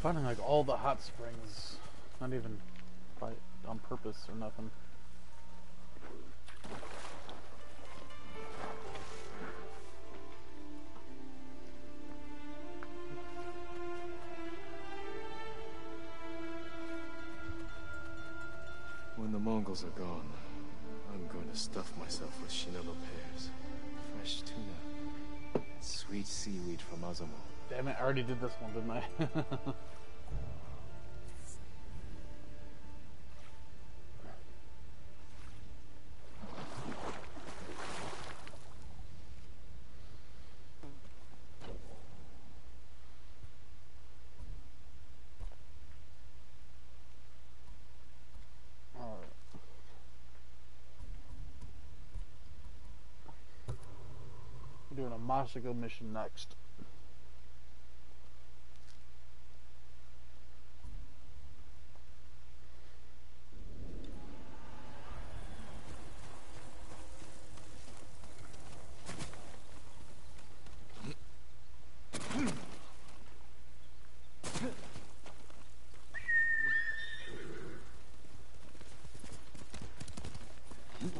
Finding like all the hot springs, not even by on purpose or nothing. Are gone, I'm going to stuff myself with shinobu pears, fresh tuna, and sweet seaweed from Azamo. Damn it, I already did this one, didn't I? Alright. Masako mission next. You're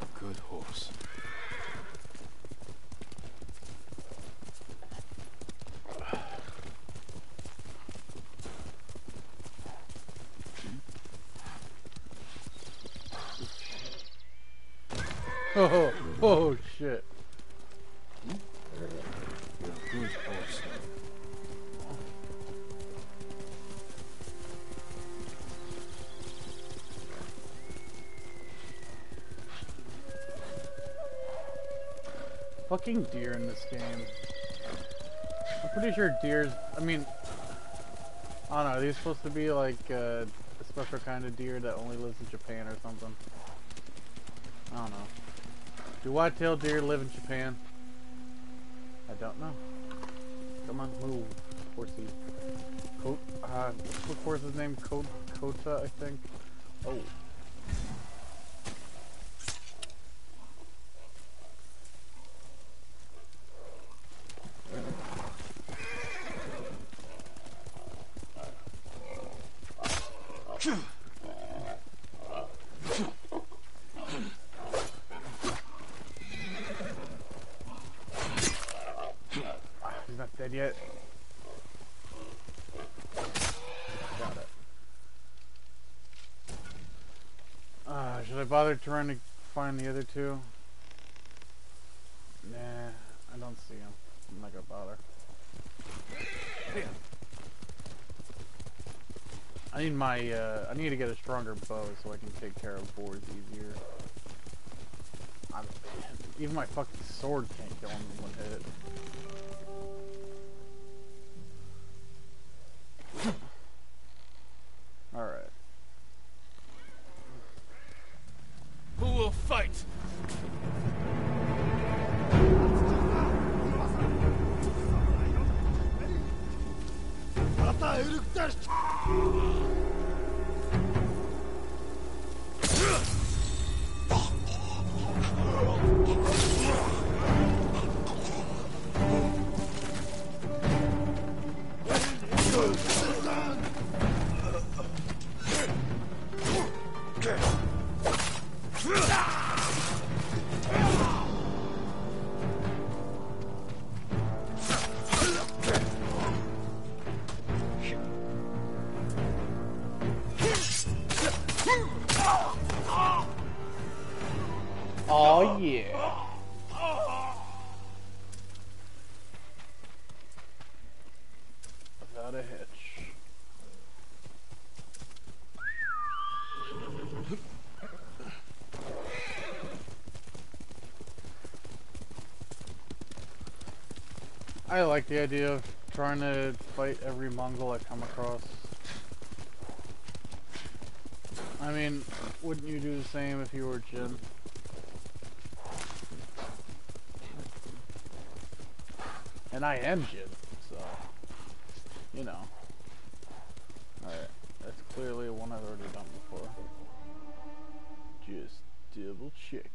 a good horse. Oh, oh shit. You're a good horse. Fucking deer in this game. I'm pretty sure deers, I mean, I don't know, are these supposed to be like uh, a special kind of deer that only lives in Japan or something? I don't know. Do white-tailed deer live in Japan? I don't know. Come on, move, horsey. Coat, uh, horse's name? Coat, Kota, I think. Oh. He's not dead yet. Got it. Uh, should I bother trying to find the other two? Nah, I don't see them. I'm not gonna bother. I need my, uh, I need to get a stronger bow so I can take care of boars easier. I'm, even my fucking sword can't kill him in one hit. I like the idea of trying to fight every Mongol I come across. I mean, wouldn't you do the same if you were Jin? And I am Jin, so, you know. Alright, that's clearly one I've already done before. Just double checking.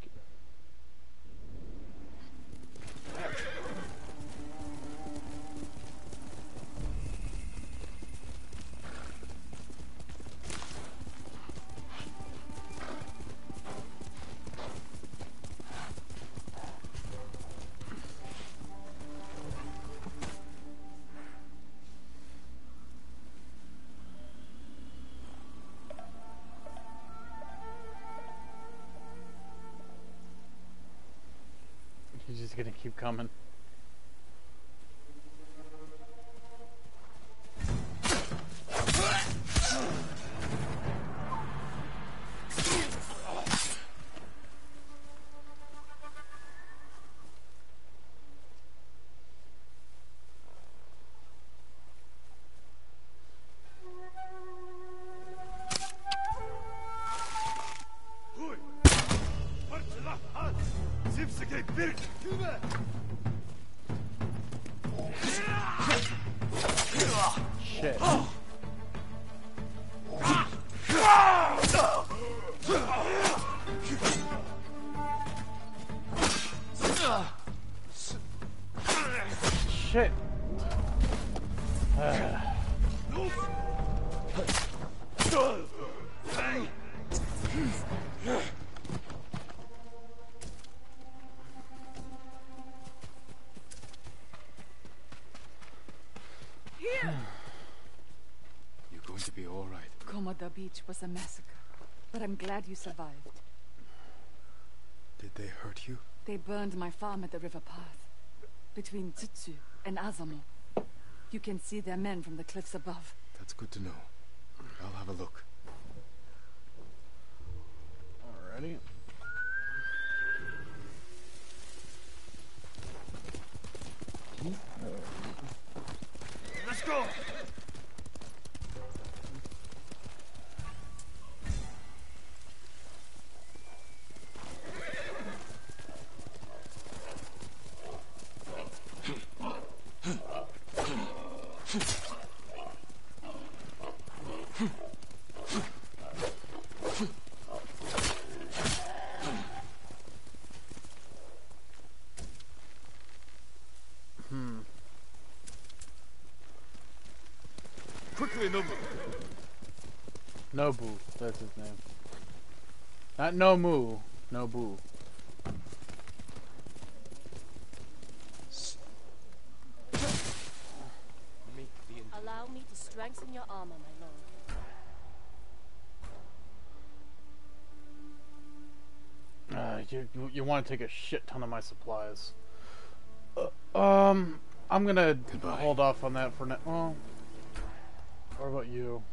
Keep coming. Beach was a massacre, but I'm glad you survived. Did they hurt you? They burned my farm at the river path, between Tsutsu and Azamo. You can see their men from the cliffs above. That's good to know. I'll have a look. Alrighty. Let's go! Quickly, Nobu! Nobu, that's his name. Not Nomu, Nobu. Allow me to strengthen your armor, my lord. Uh, you you, you want to take a shit ton of my supplies. Uh, um, I'm gonna Goodbye. hold off on that for now. Well, what about you?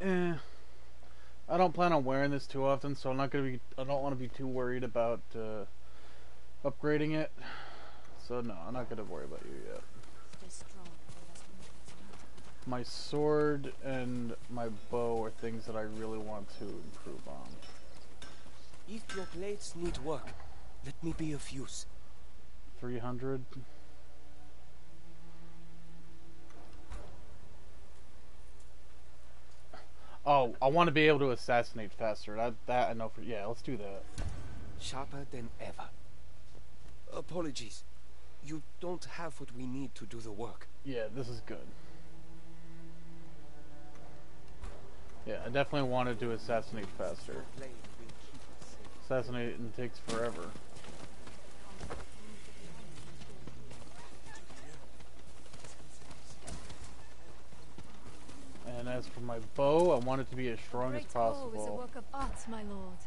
Eh, I don't plan on wearing this too often, so I'm not gonna be. I don't want to be too worried about uh, upgrading it. So no, I'm not gonna worry about you yet. My sword and my bow are things that I really want to improve on. If your blades need work, let me be of use. 300. Oh, I want to be able to assassinate faster. That that I know for yeah. Let's do that. Sharper than ever. Apologies. You don't have what we need to do the work. Yeah, this is good. Yeah, I definitely wanted to assassinate faster. Blade will keep us safe. Assassinate and takes forever. And as for my bow, I want it to be as strong as Great bow is a possible. work of art, my lord.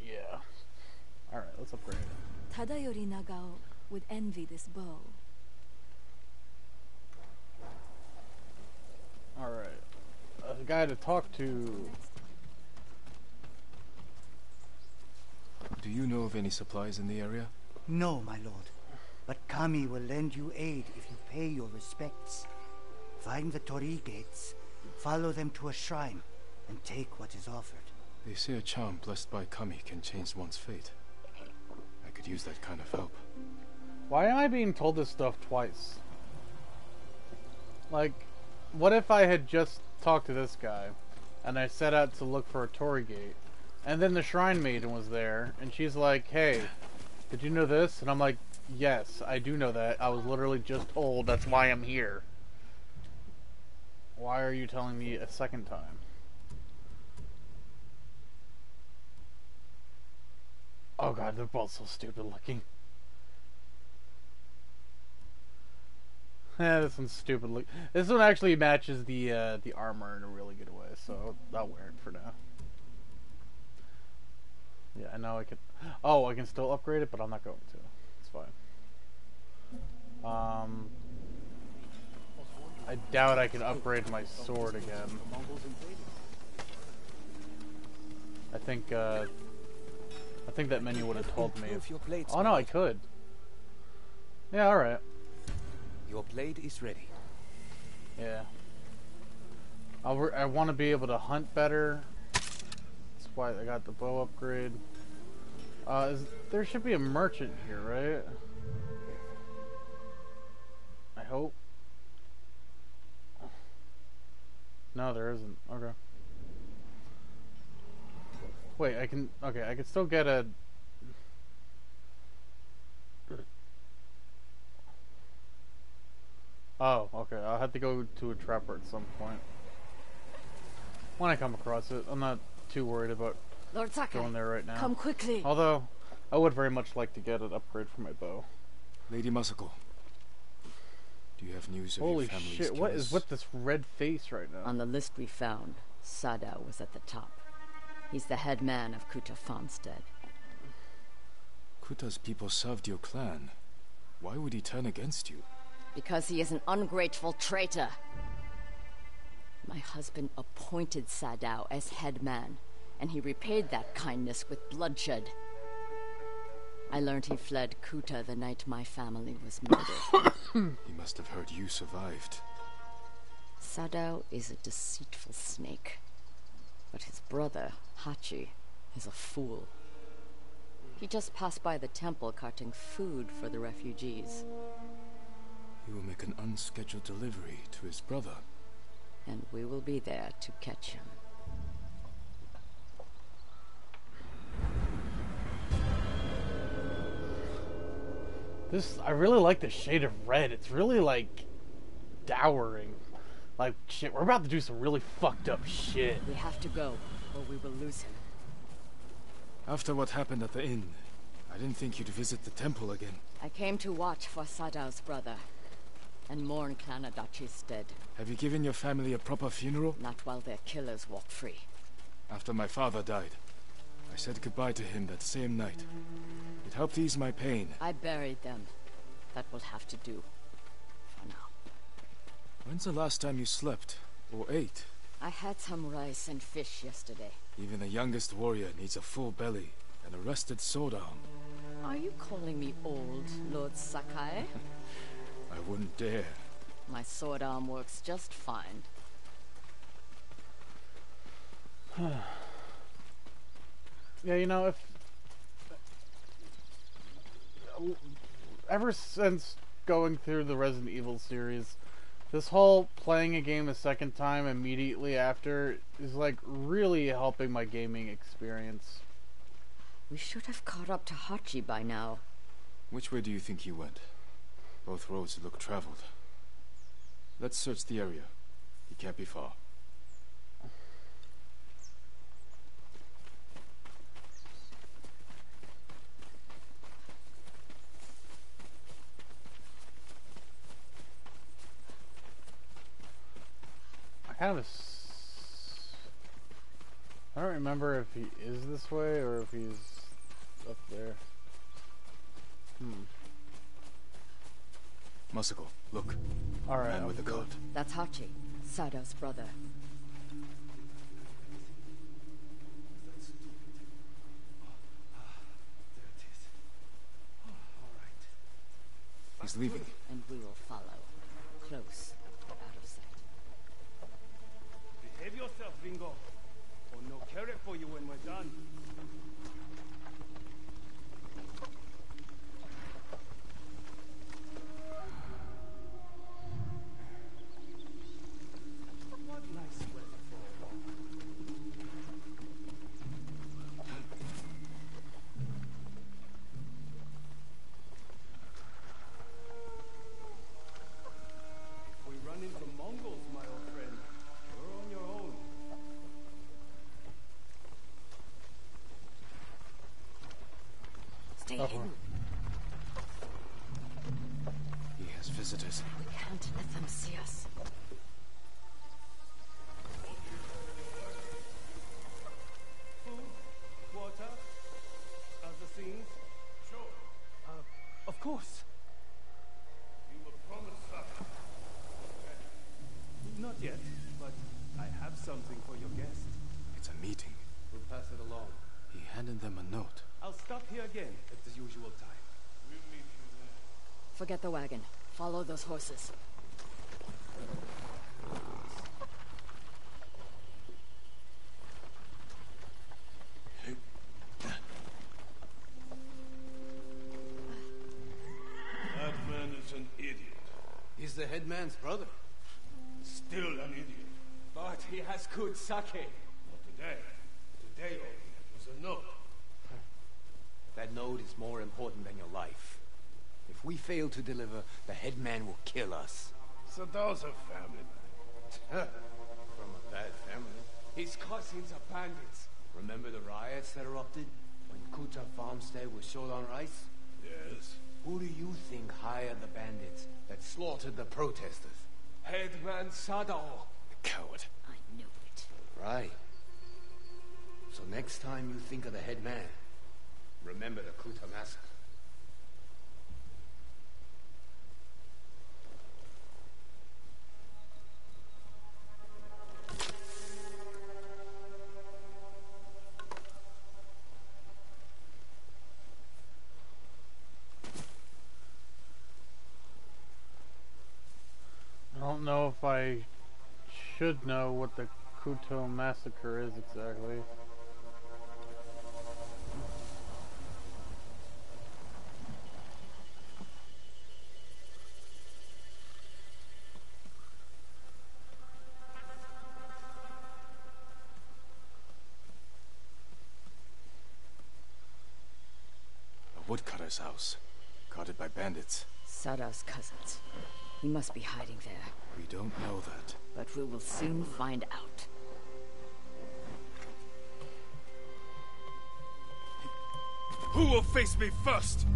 Yeah. Alright, let's upgrade it. Tadayori Nagao would envy this bow. Alright. A guy to talk to. Do you know of any supplies in the area? No, my lord. But Kami will lend you aid if you pay your respects. Find the Torii gates, follow them to a shrine, and take what is offered. They say a charm blessed by Kami can change one's fate. I could use that kind of help. Why am I being told this stuff twice? Like, what if I had just talked to this guy, and I set out to look for a Torii gate, and then the Shrine Maiden was there, and she's like, hey, did you know this? And I'm like, yes, I do know that. I was literally just told that's why I'm here. Why are you telling me a second time? Oh god, they're both so stupid looking. Yeah, this one's stupid look. This one actually matches the uh, the armor in a really good way, so I'll wear it for now. Yeah, I know I can. Oh, I can still upgrade it, but I'm not going to. It's fine. Um, I doubt I can upgrade my sword again. I think. Uh, I think that menu would have told me. Blade Oh no, I could. Yeah, all right. Your blade is ready. Yeah. I'll I want to be able to hunt better. That's why I got the bow upgrade. Uh, is, there should be a merchant here, right? I hope. No, there isn't. Okay. Wait, I can. Okay, I can still get a. Oh, okay. I'll have to go to a trapper at some point. When I come across it, I'm not too worried about Lord Sakai, going there right now. come quickly. Although, I would very much like to get an upgrade for my bow. Lady Masako. Do you have news of Holy your family's shit! What is killers? with this red face right now? On the list we found, Sadao was at the top. He's the head man of Kuta Farmstead. Kuta's people served your clan. Why would he turn against you? Because he is an ungrateful traitor. My husband appointed Sadao as head man, and he repaid that kindness with bloodshed. I learned he fled Kuta the night my family was murdered. He must have heard you survived. Sadao is a deceitful snake. But his brother, Hachi, is a fool. He just passed by the temple carting food for the refugees, He will make an unscheduled delivery to his brother. and we will be there to catch him. This I really like the shade of red. It's really like dowering. Like shit, we're about to do some really fucked up shit. We have to go, or we will lose him. After what happened at the inn, I didn't think you'd visit the temple again. I came to watch for Sadao's brother, and mourn Clan Adachi's dead, Have you given your family a proper funeral? not while their killers walk free. After my father died, I said goodbye to him that same night. It helped ease my pain. I buried them. That will have to do. For now. When's the last time you slept? Or ate? I had some rice and fish yesterday. Even the youngest warrior needs a full belly and a rested sword arm. Are you calling me old, Lord Sakai? I wouldn't dare. My sword arm works just fine. Yeah, you know, if ever since going through the Resident Evil series, this whole playing a game a second time immediately after is like really helping my gaming experience. We should have caught up to Hachi by now. Which way do you think he went? Both roads look traveled. Let's search the area. He can't be far. Kind of. s- I don't remember if he is this way or if he's up there. Hmm. Masako, look. All right. Man with the I'll go. cart. That's Hachi, Sadao's brother. He's leaving. And we will follow. Close, but out of sight. Behave yourself, Ringo. Or no carrot for you when we're done. Forget the wagon. Follow those horses. That man is an idiot. He's the headman's brother. Still an idiot. But he has good sake. Not today. Today all he had was a note. That note is more important than your life. If we fail to deliver, the headman will kill us. Sadao's a family man. From a bad family. His cousins are bandits. Remember the riots that erupted? When Kuta farmstead was short on rice? Yes. Who do you think hired the bandits that slaughtered the protesters? Headman Sadao. Coward. I knew it. Right. So next time you think of the headman, remember the Kuta massacre. Know if I should know what the Kuto massacre is exactly. A woodcutter's house. Guarded by bandits. Sadao's cousins. He must be hiding there. We don't know that. But we will soon find out. Who will face me first?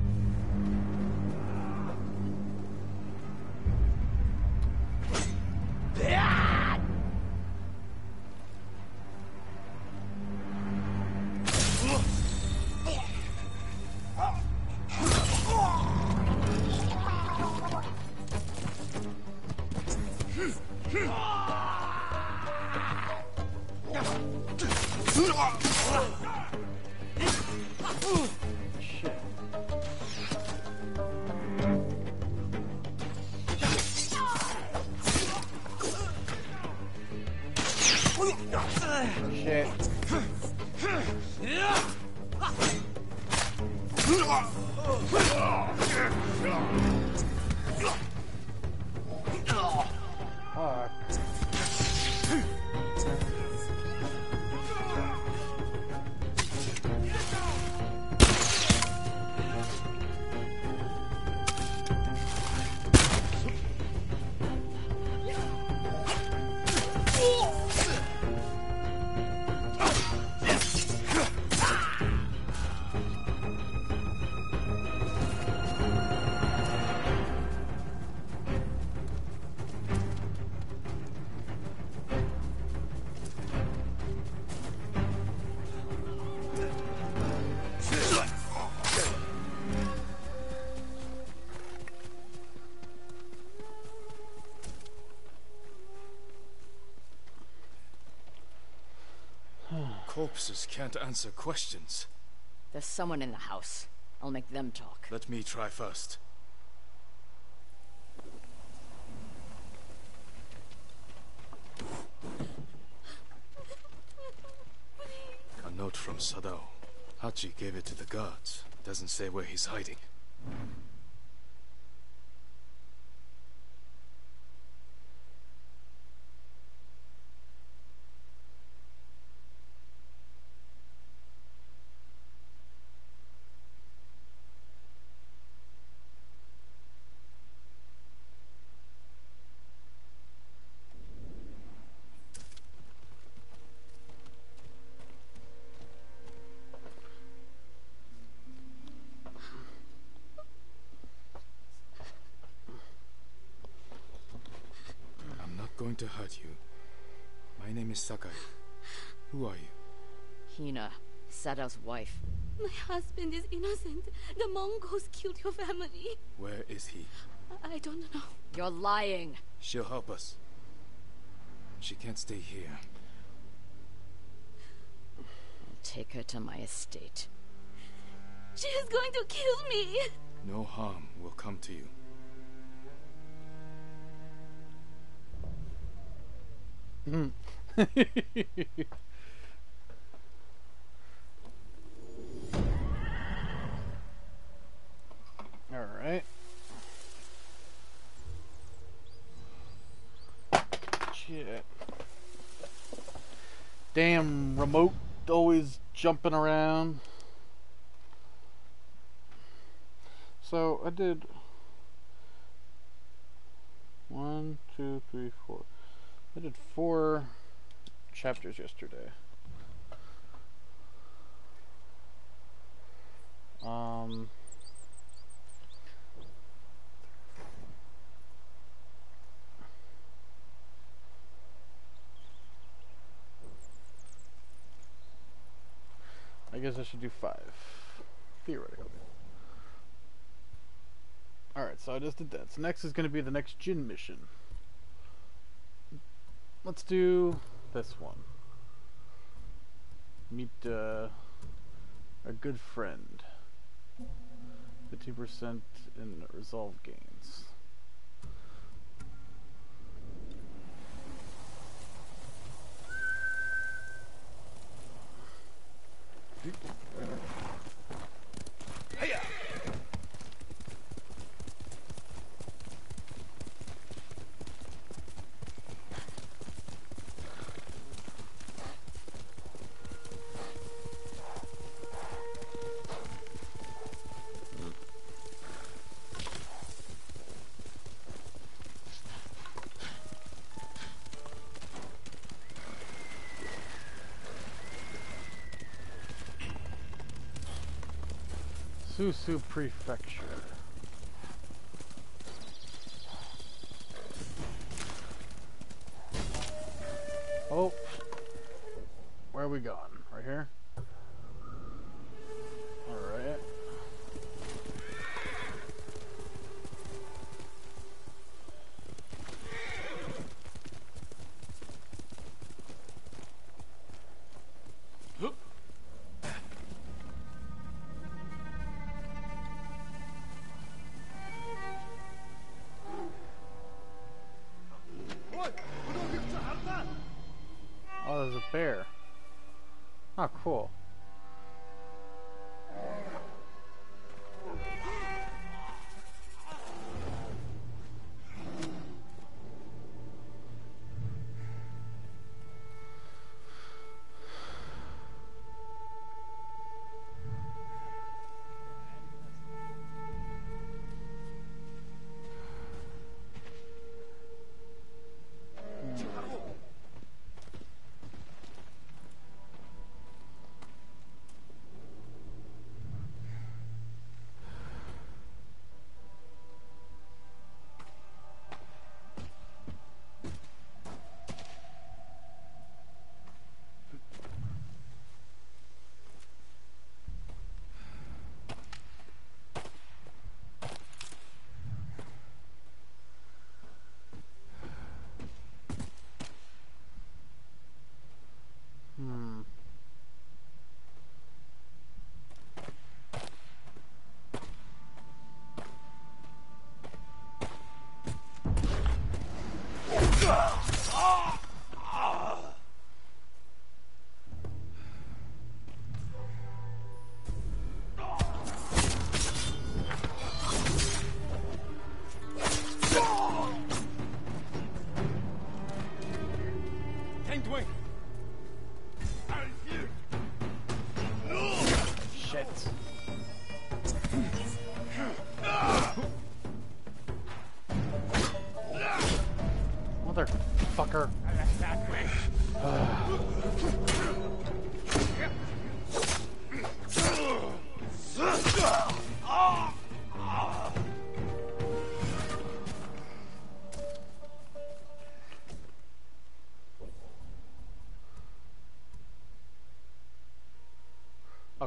Can't answer questions. There's someone in the house. I'll make them talk. Let me try first. A note from Sadao. Hachi gave it to the guards. Doesn't say where he's hiding. Hina, Sadao's wife. My husband is innocent. The Mongols killed your family. Where is he? I, I don't know. You're lying. She'll help us. She can't stay here. I'll take her to my estate. She is going to kill me. No harm will come to you. All Shit. Damn remote always jumping around. So I did one, two, three, four. I did four chapters yesterday. Um. I guess I should do five. Theoretically. Alright, so I just did that. So next is going to be the next Jin mission. Let's do this one. Meet uh, a good friend. 50% in resolve gains. Sí. Susu Prefecture.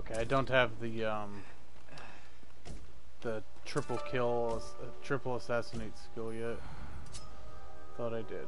Okay, I don't have the um the triple kill, uh, triple assassinate skill yet. Thought I did.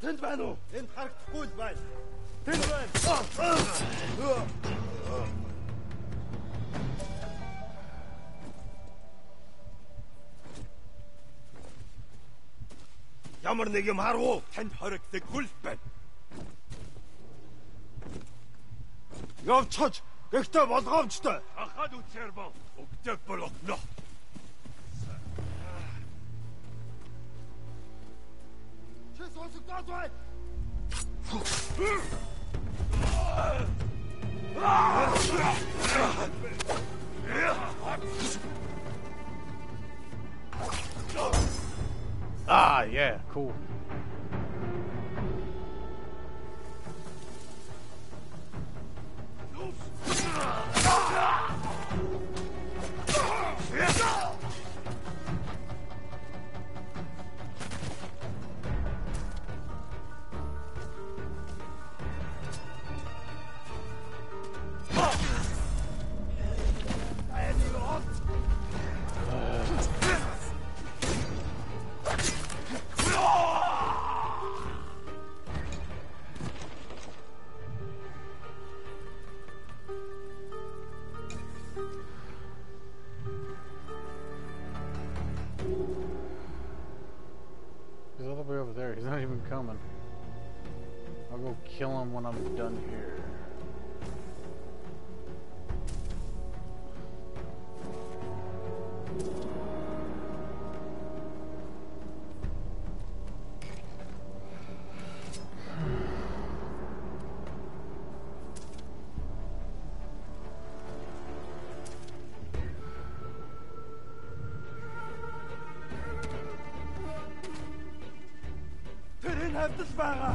Тэнд байна уу? Энд харагдахгүй л байна. Тэнд байна. Ямар нэг юм харав уу? Танд хоригддаггүй л байна. Явцгаж гэхдээ болгоомжтой. Ахад үцээр бо. Өгдөг болгоно. 大嘴。kill him when I'm done here. Fahrer!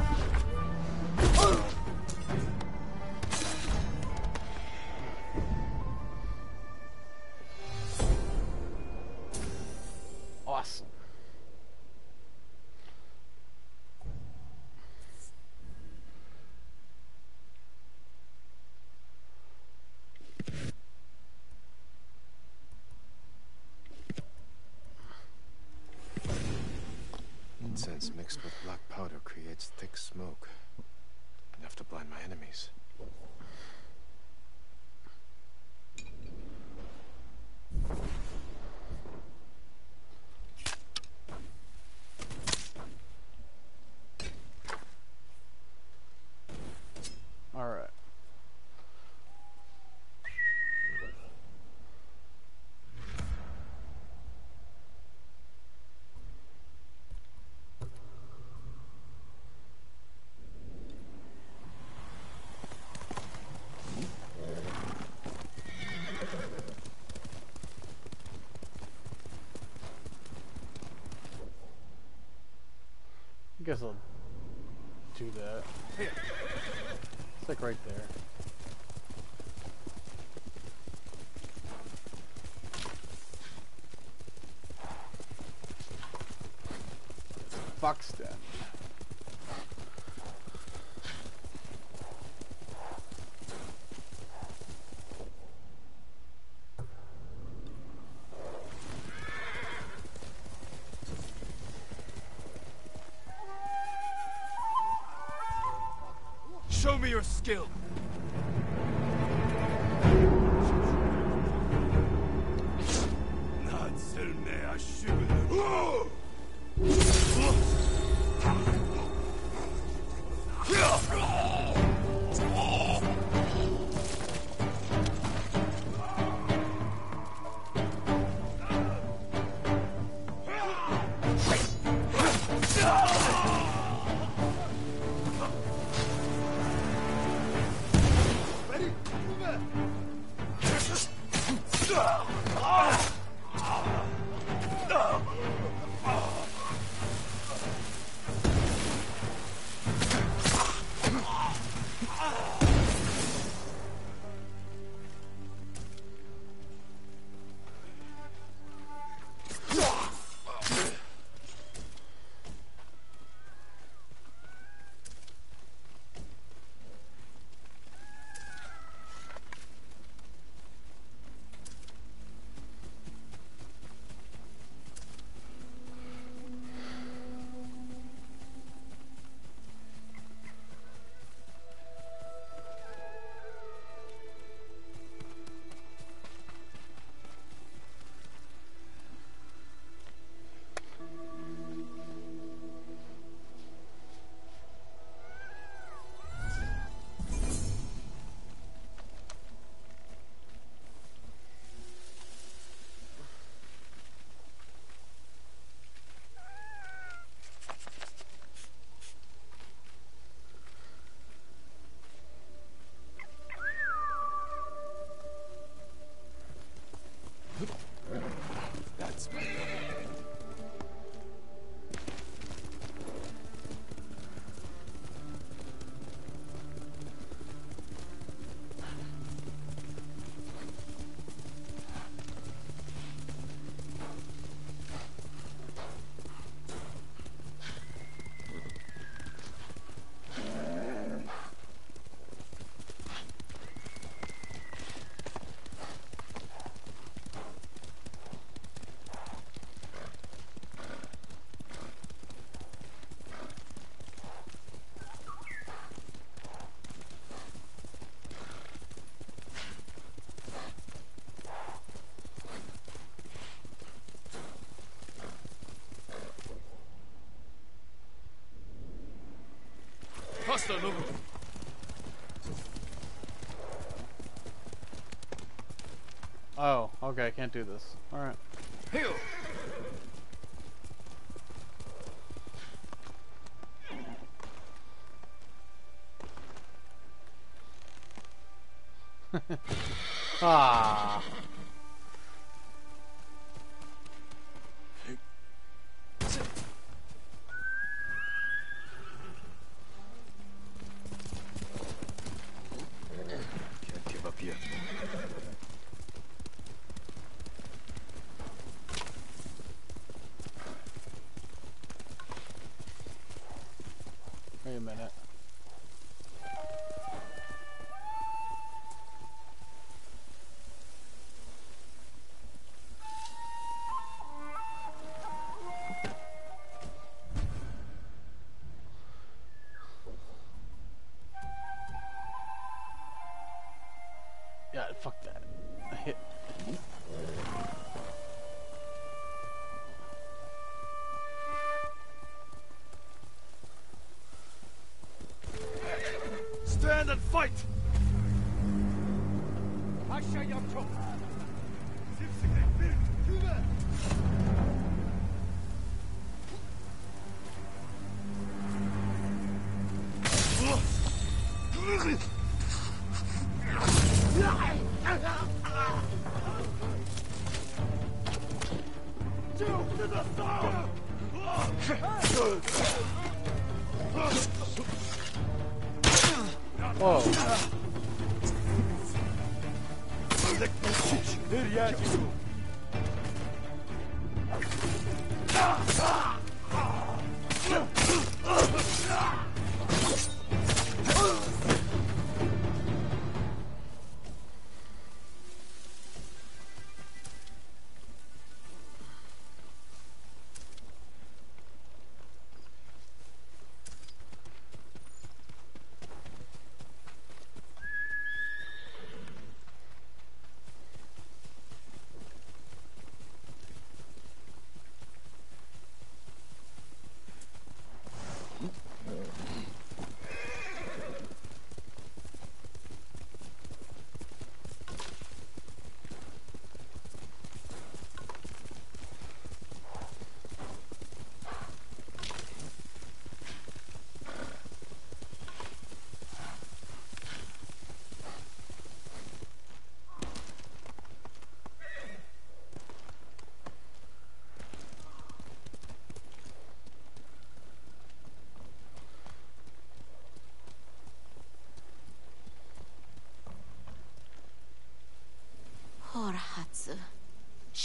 Black powder creates thick smoke. Enough to blind my enemies. Alright. I guess I'll do that. It's like right there. skill. Oh, okay, I can't do this. Alright. ah. fuck that.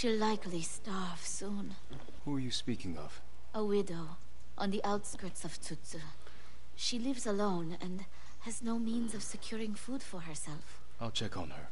She'll likely starve soon. Who are you speaking of? A widow, on the outskirts of Tsutsu. She lives alone and has no means of securing food for herself. I'll check on her.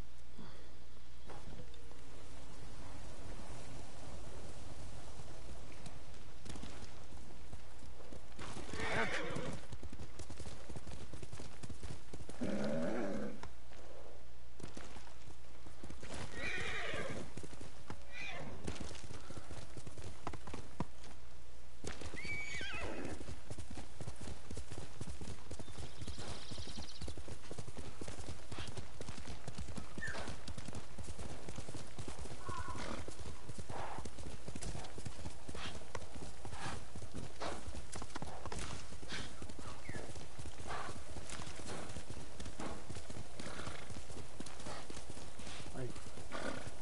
Like,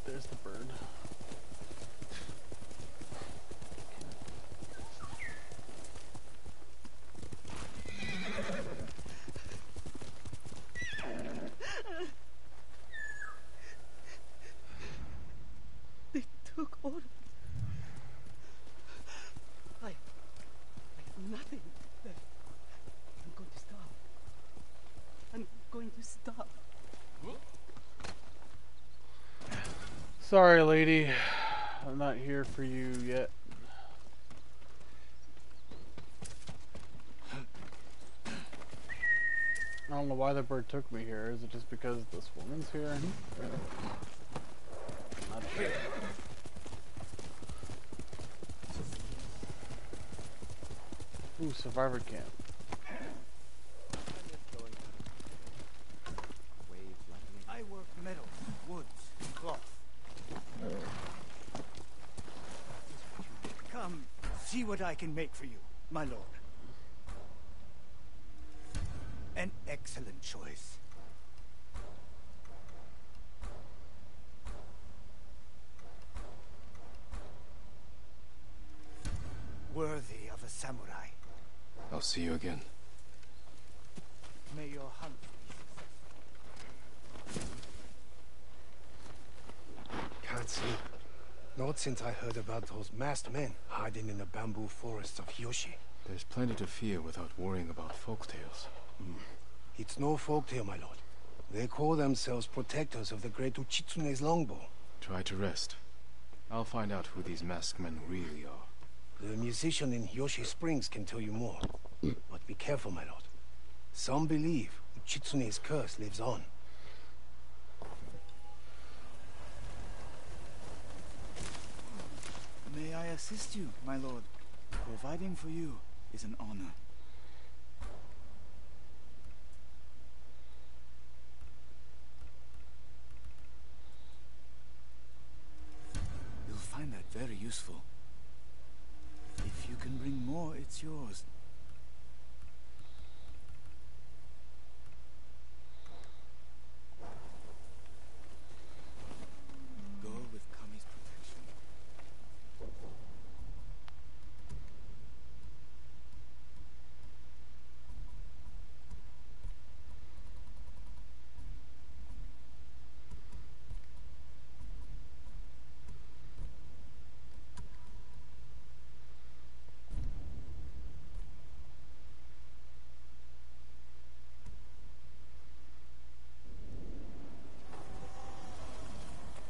there's the bird. They took all of it. I, I have nothing left. I'm going to stop. I'm going to stop. Sorry, lady. I'm not here for you yet. I don't know why the bird took me here. Is it just because this woman's here? Not sure. Ooh, survivor camp. I work metal, woods, cloth. Come, see what I can make for you, my lord. An excellent choice. Worthy of a samurai. I'll see you again. May your hunt Can't sleep. Not since I heard about those masked men hiding in the bamboo forests of Yoshi. There's plenty to fear without worrying about folk tales. Hmm. It's no folktale, my lord. They call themselves protectors of the great Uchitsune's longbow. Try to rest. I'll find out who these masked men really are. The musician in Yoshi Springs can tell you more. But be careful, my lord. Some believe Uchitsune's curse lives on. May I assist you, my lord? Providing for you is an honor. You'll find that very useful. If you can bring more, it's yours. Go with Kami's protection.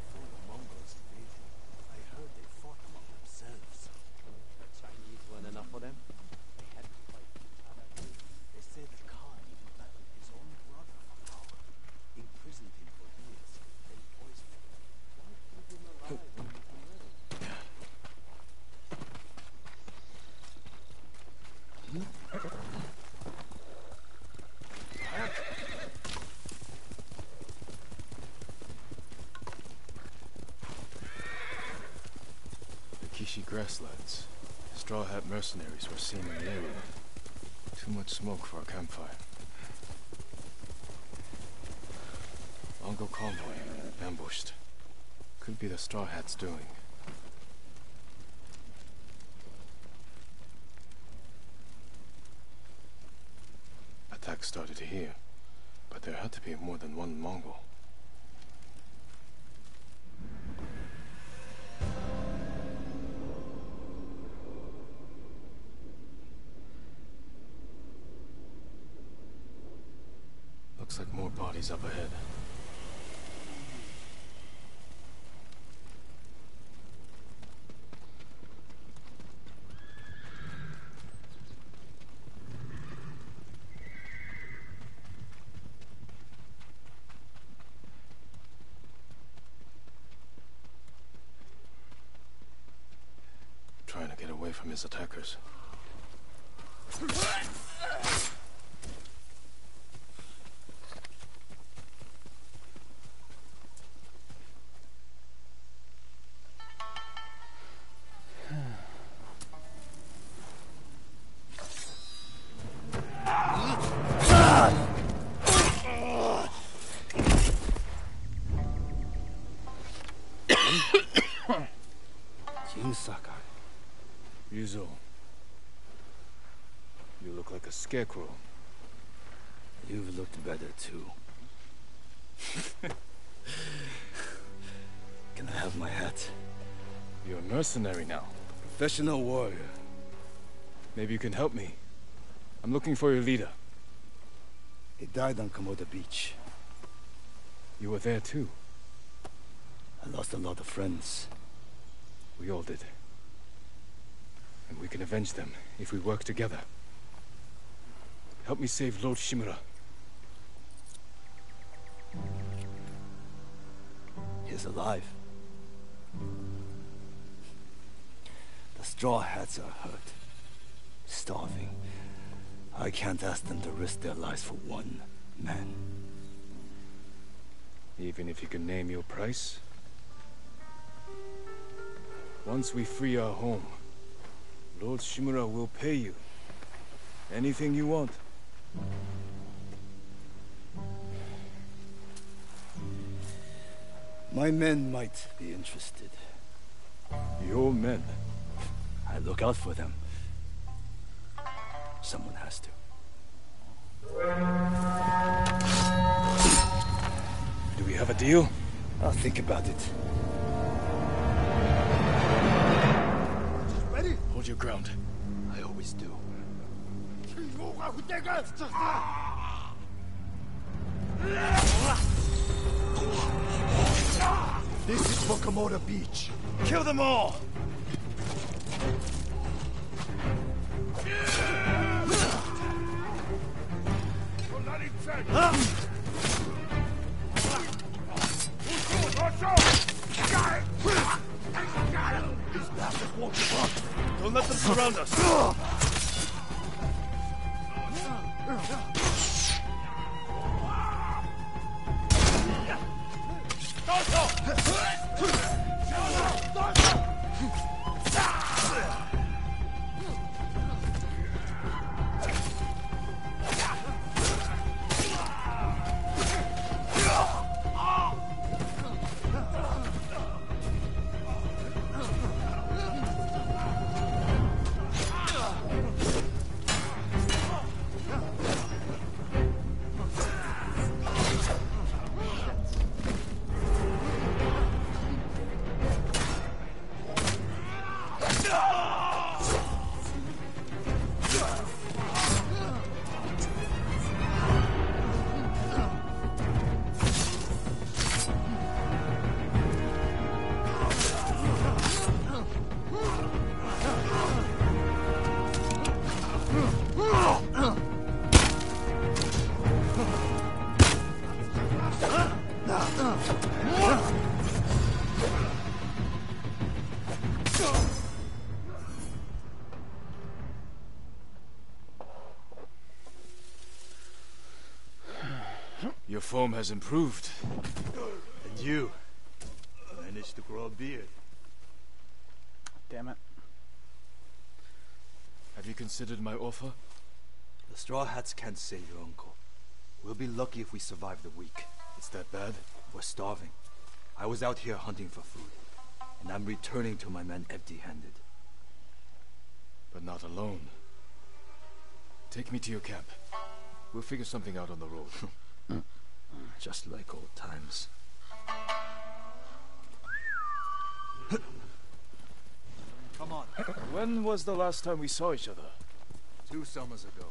Before the Mongols invaded, I heard they fought among themselves. The Chinese weren't enough for them? They had to fight each other too. They say that Khan even battled his own brother for power, imprisoned him for years, then poisoned him. Why keep him alive when you can let him? Grasslands. Straw Hat mercenaries were seen in the area. Too much smoke for a campfire. Mongol convoy, ambushed. Could be the Straw Hats doing. Attacks started here, but there had to be more than one Mongol. Bodies up ahead. Trying to get away from his attackers. scarecrow. You've looked better too. Can I have my hat? You're a mercenary now. Professional warrior. Maybe you can help me. I'm looking for your leader. He died on Komoda Beach. You were there too. I lost a lot of friends. We all did. And we can avenge them if we work together. Help me save Lord Shimura. He's alive. The Straw Hats are hurt. Starving. I can't ask them to risk their lives for one man. Even if you can name your price? Once we free our home, Lord Shimura will pay you. Anything you want. My men might be interested. Your men? I look out for them. Someone has to. Do we have a deal? I'll think about it. Ready? Hold your ground. I always do. This is for Beach. Kill them all! Don't let them surround us. Your form has improved. And you managed to grow a beard. Damn it. Have you considered my offer? The Straw Hats can't save your uncle. We'll be lucky if we survive the week. It's that bad? We're starving. I was out here hunting for food, and I'm returning to my men empty-handed. But not alone. Take me to your camp. We'll figure something out on the road. Hmm. Just like old times. Come on. When was the last time we saw each other? Two summers ago.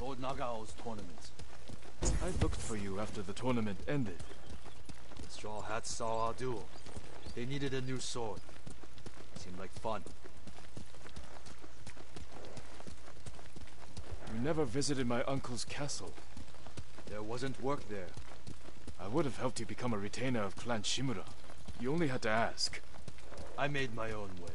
Lord Nagao's tournament. I looked for you after the tournament ended. The Straw Hats saw our duel. They needed a new sword. Seemed like fun. You never visited my uncle's castle. There wasn't work there. I would have helped you become a retainer of Clan Shimura. You only had to ask. I made my own way.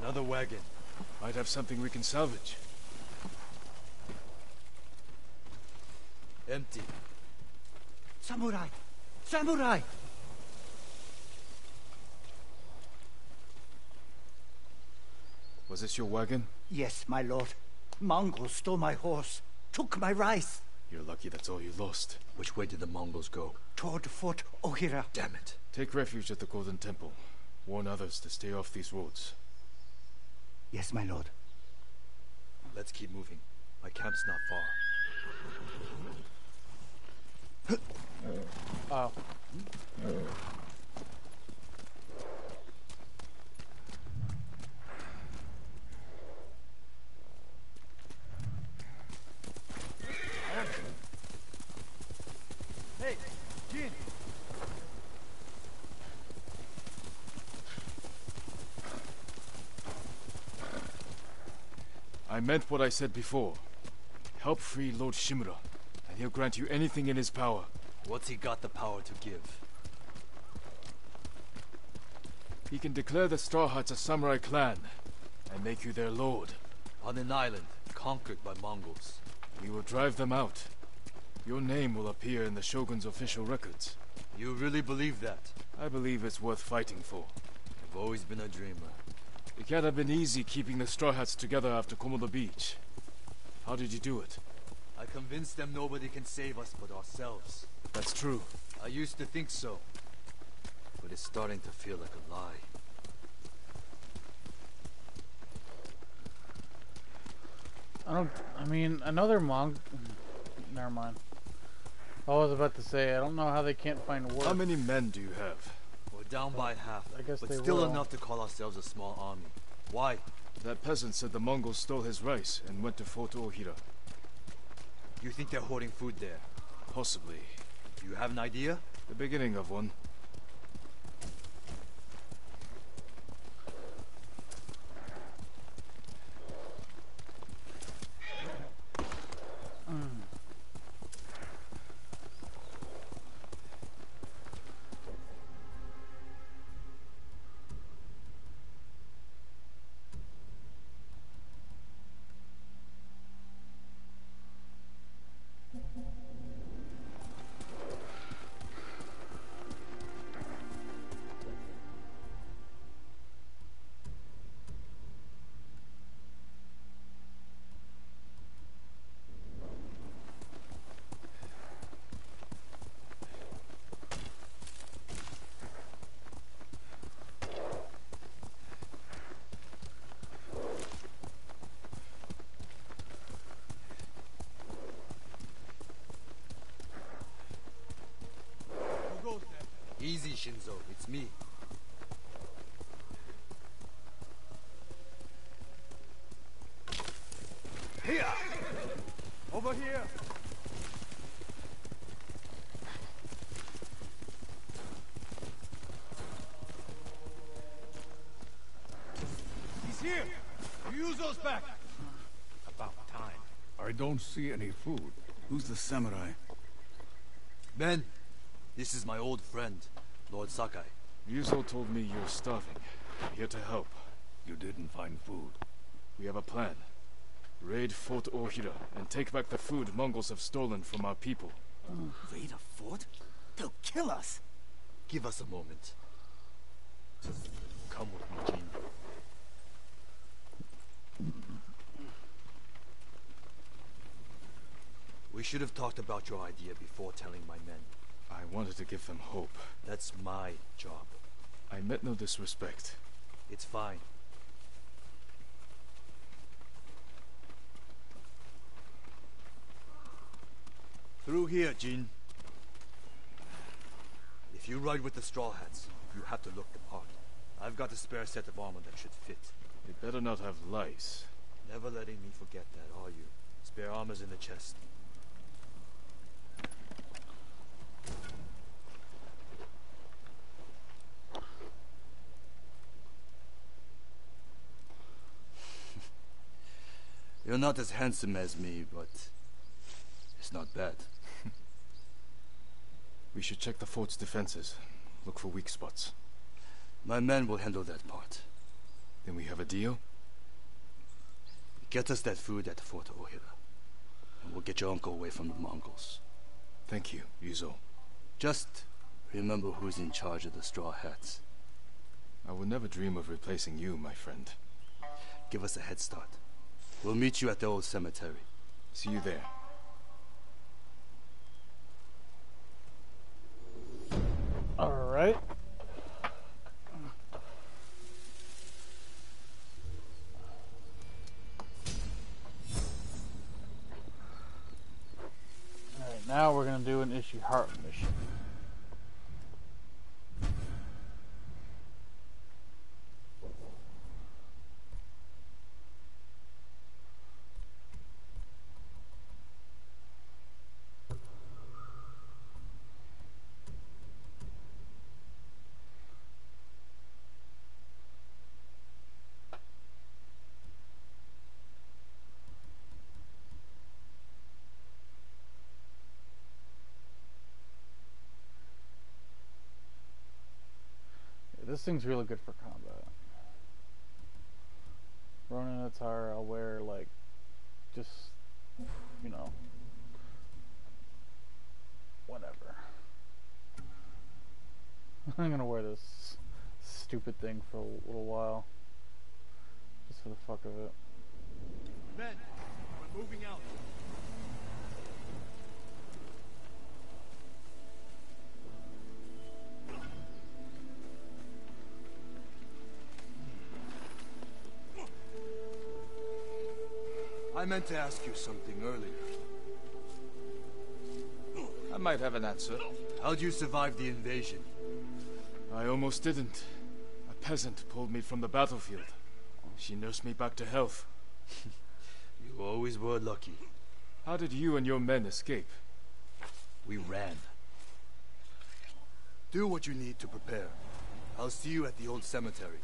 Another wagon. Might have something we can salvage. Empty. Samurai! Samurai! Was this your wagon? Yes, my lord. Mongols stole my horse, took my rice. You're lucky that's all you lost. Which way did the Mongols go? Toward Fort Ohira. Damn it. Take refuge at the Golden Temple. Warn others to stay off these roads. Yes, my lord. Let's keep moving. My camp's not far. Oh. I meant what I said before. Help free Lord Shimura, and he'll grant you anything in his power. What's he got the power to give? He can declare the Straw Hats a samurai clan, and make you their lord. On an island, conquered by Mongols. We will drive them out. Your name will appear in the Shogun's official records. You really believe that? I believe it's worth fighting for. I've always been a dreamer. It can't have been easy keeping the Straw Hats together after Komoda Beach. How did you do it? I convinced them nobody can save us but ourselves. That's true. I used to think so. But it's starting to feel like a lie. I don't. I mean, another monk... Never mind. I was about to say, I don't know how they can't find work. How many men do you have? We're down by half, I guess but still will. enough to call ourselves a small army. Why? That peasant said the Mongols stole his rice and went to Fort Ohira. You think they're hoarding food there? Possibly. Do you have an idea? The beginning of one. It's me. Here! Over here! He's here! Ryuzo's back! About time. I don't see any food. Who's the samurai? Ben, this is my old friend, Lord Sakai. Ryuzo told me you're starving. I'm here to help. You didn't find food. We have a plan. Raid Fort Ohira and take back the food Mongols have stolen from our people. Raid a fort? They'll kill us. Give us a moment. Come with me, Jin. We should have talked about your idea before telling my men. I wanted to give them hope. That's my job. I meant no disrespect. It's fine. Through here, Jin. If you ride with the Straw Hats, you have to look the part. I've got a spare set of armor that should fit. It better not have lice. Never letting me forget that, are you? Spare armor's in the chest. You're not as handsome as me, but it's not bad. We should check the fort's defenses. Look for weak spots. My men will handle that part. Then we have a deal? Get us that food at Fort Ohira. And we'll get your uncle away from the Mongols. Thank you, Ryuzo. Just remember who's in charge of the Straw Hats. I would never dream of replacing you, my friend. Give us a head start. We'll meet you at the old cemetery. See you there. Alright. Alright, now we're gonna do an issue heart mission. This thing's really good for combat. Ronin attire, I'll wear like, just, you know, whatever. I'm gonna wear this stupid thing for a little while, just for the fuck of it. Men, we're moving out. I meant to ask you something earlier. I might have an answer. How'd you survive the invasion? I almost didn't. A peasant pulled me from the battlefield. She nursed me back to health. You always were lucky. How did you and your men escape? We ran. Do what you need to prepare. I'll see you at the old cemetery.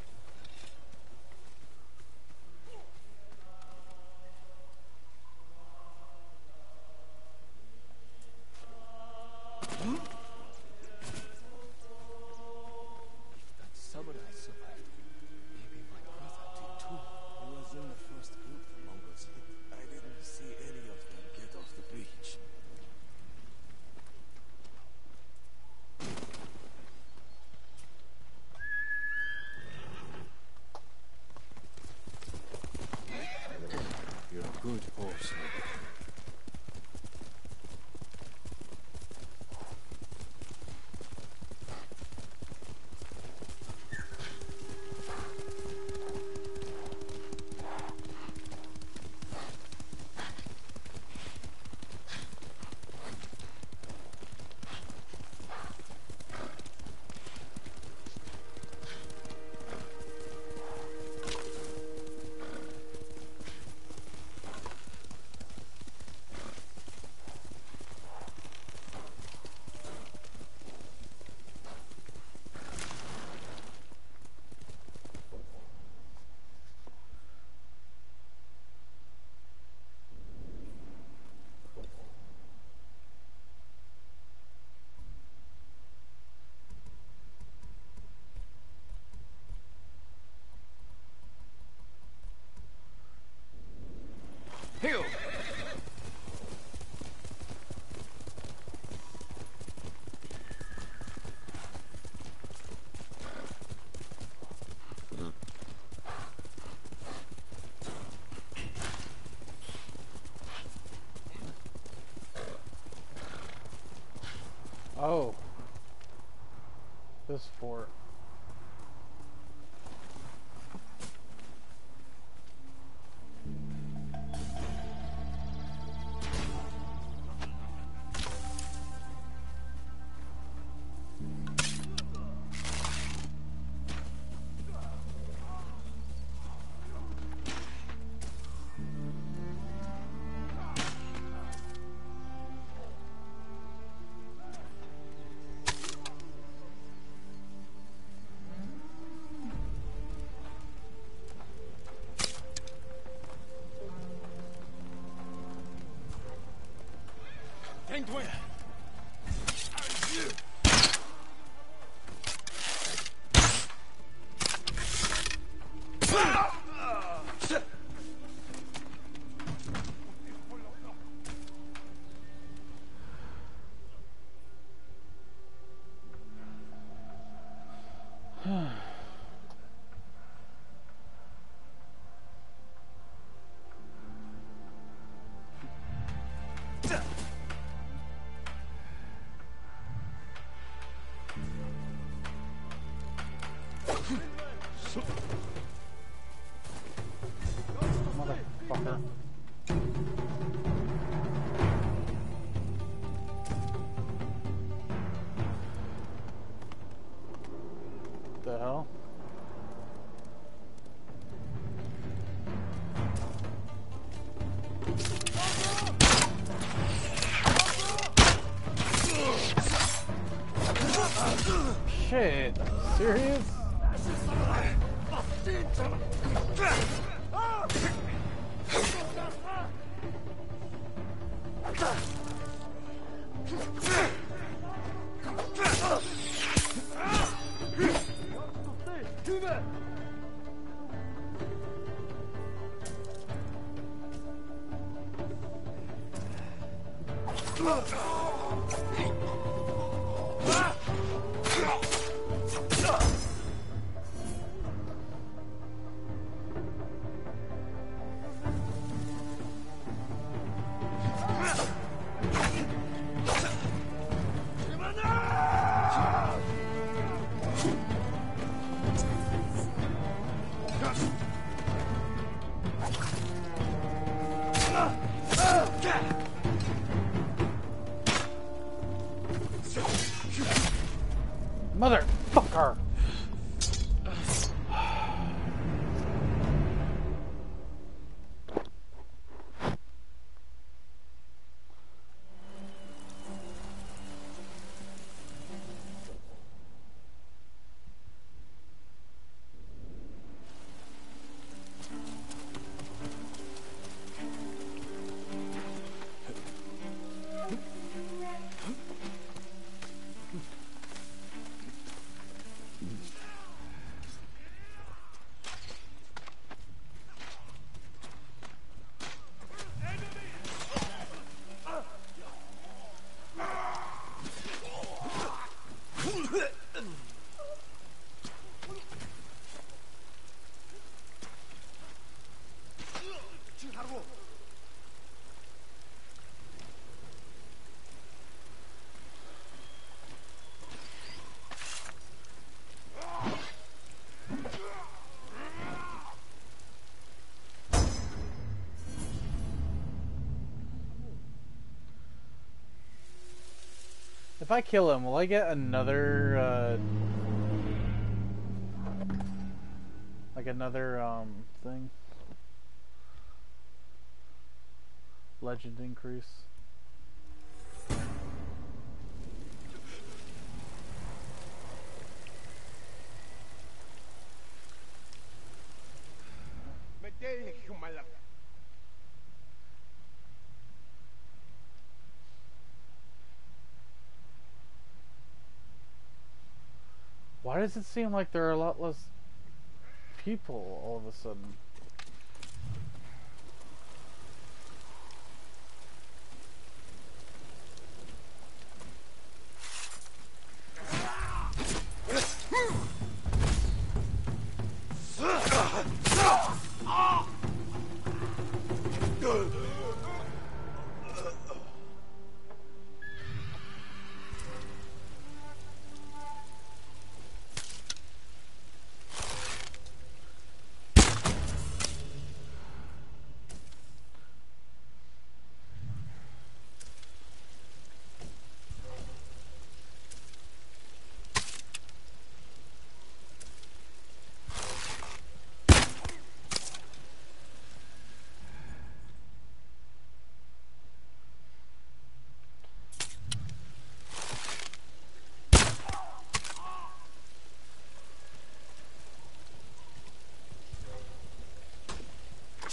Penguin! Motherfucker. The hell? Shit. Serious? I kill him, will I get another, uh... Like another, um, thing? Legend increase. Why does it seem like there are a lot less people all of a sudden?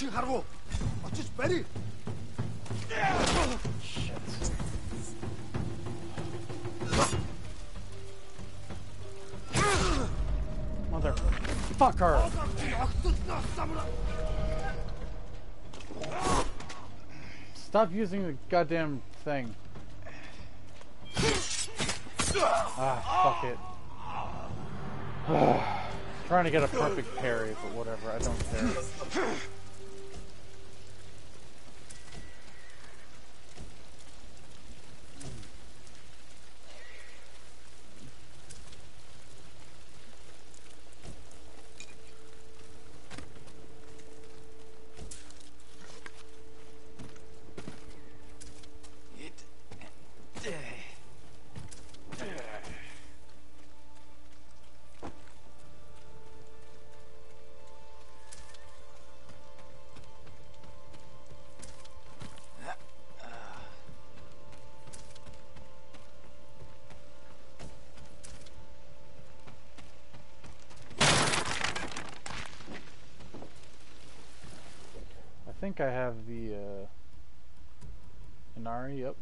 Чин just Очиж барь. Mother. Stop using the goddamn thing. Ah, fuck it. Trying to get a perfect parry, but whatever, I don't care. Think I have the uh, Inari, yep.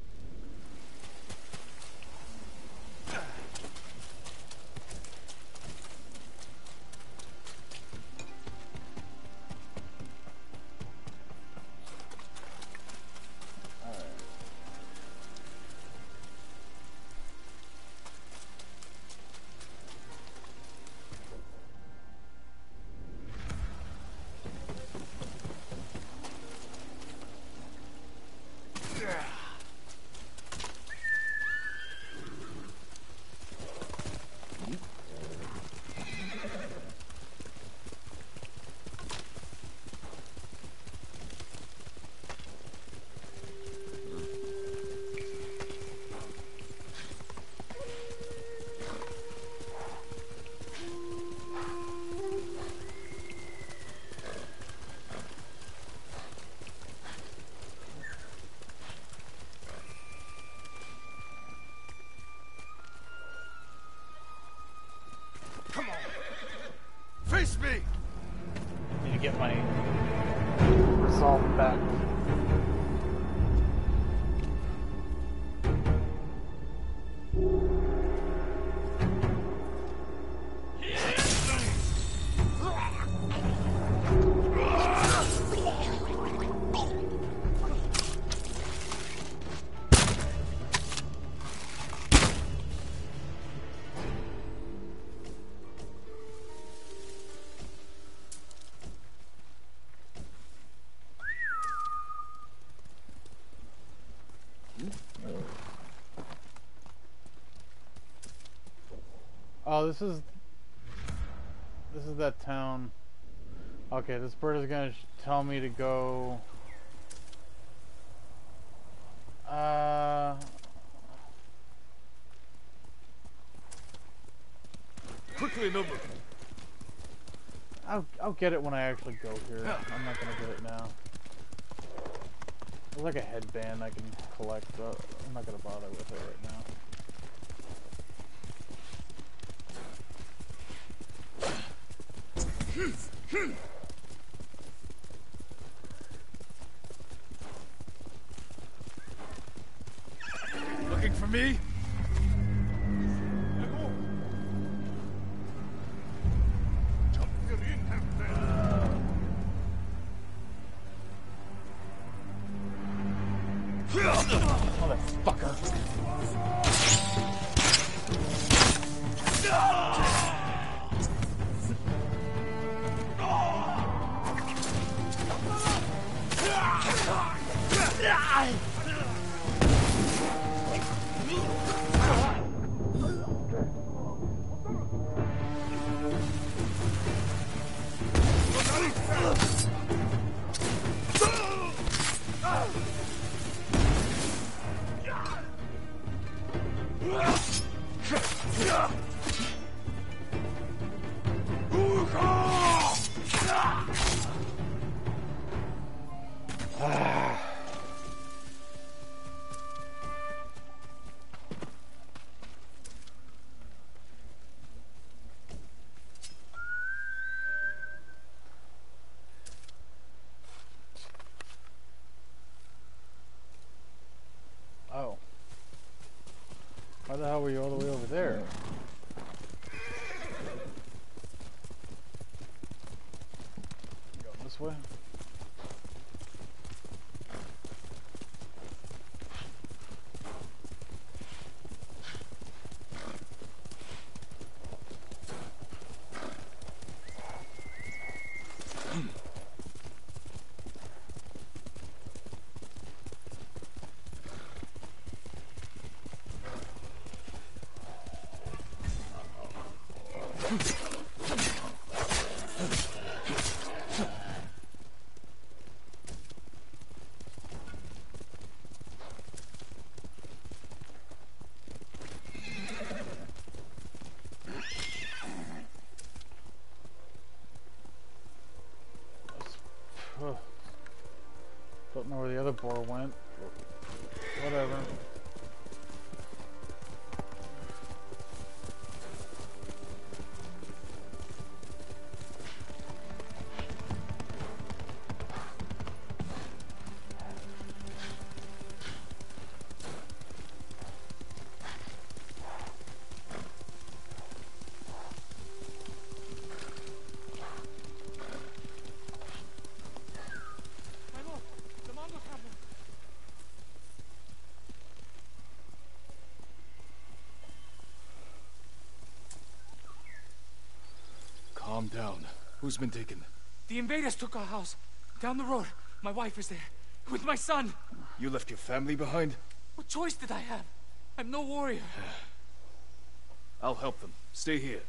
Oh, this is this is that town. Okay, this bird is gonna tell me to go. Uh, Quickly, number. I'll I'll get it when I actually go here. I'm not gonna get it now. It's like a headband I can collect, but I'm not gonna bother with it right now. Looking the hell were you all the way Who's been taken? The invaders took our house. Down the road. My wife is there. With my son. You left your family behind? What choice did I have? I'm no warrior. I'll help them. Stay here.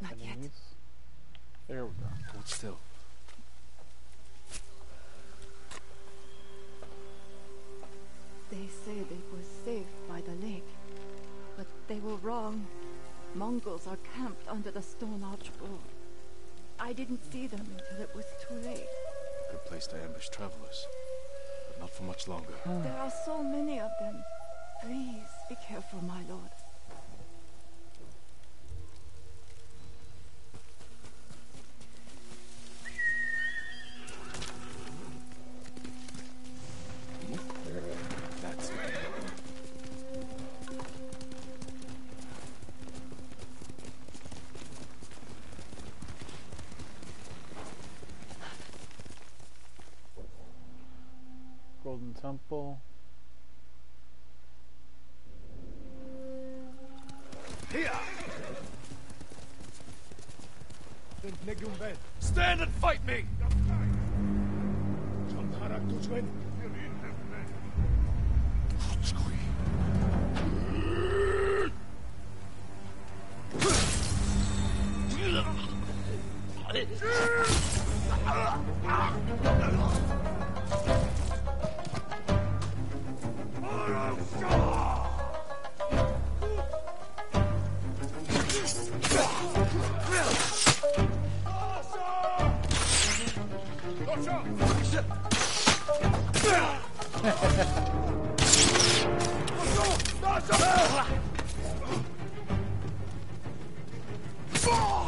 There are no not yet. enemies. There we go. Hold still. They say they were saved by the lake, but they were wrong. Mongols are camped under the stone arch road. I didn't see them until it was too late. Good place to ambush travelers. But not for much longer. There are so many of them. Please be careful, my lord. 放松，大声！放！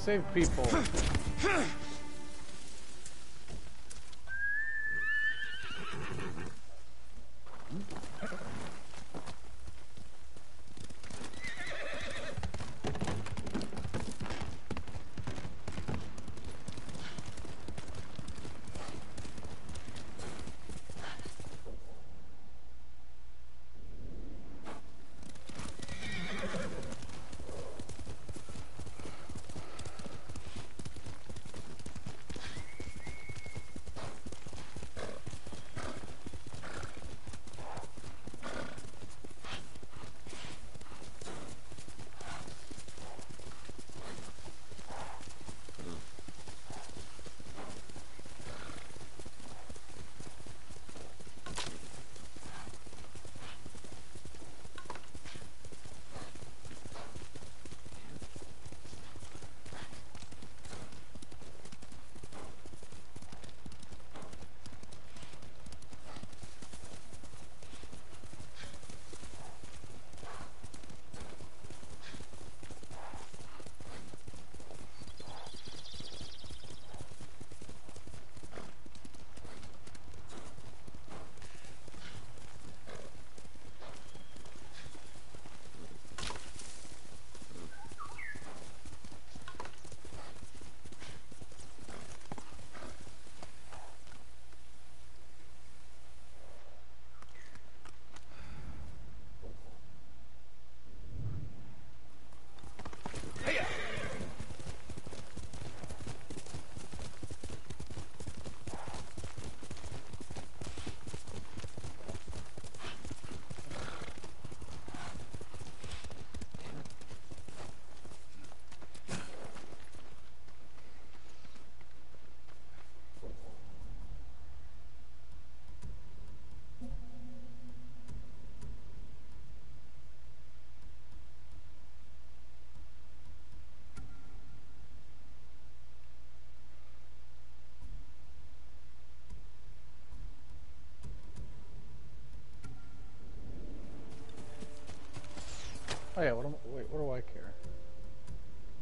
Save people. Oh yeah, what am, wait, what do I care?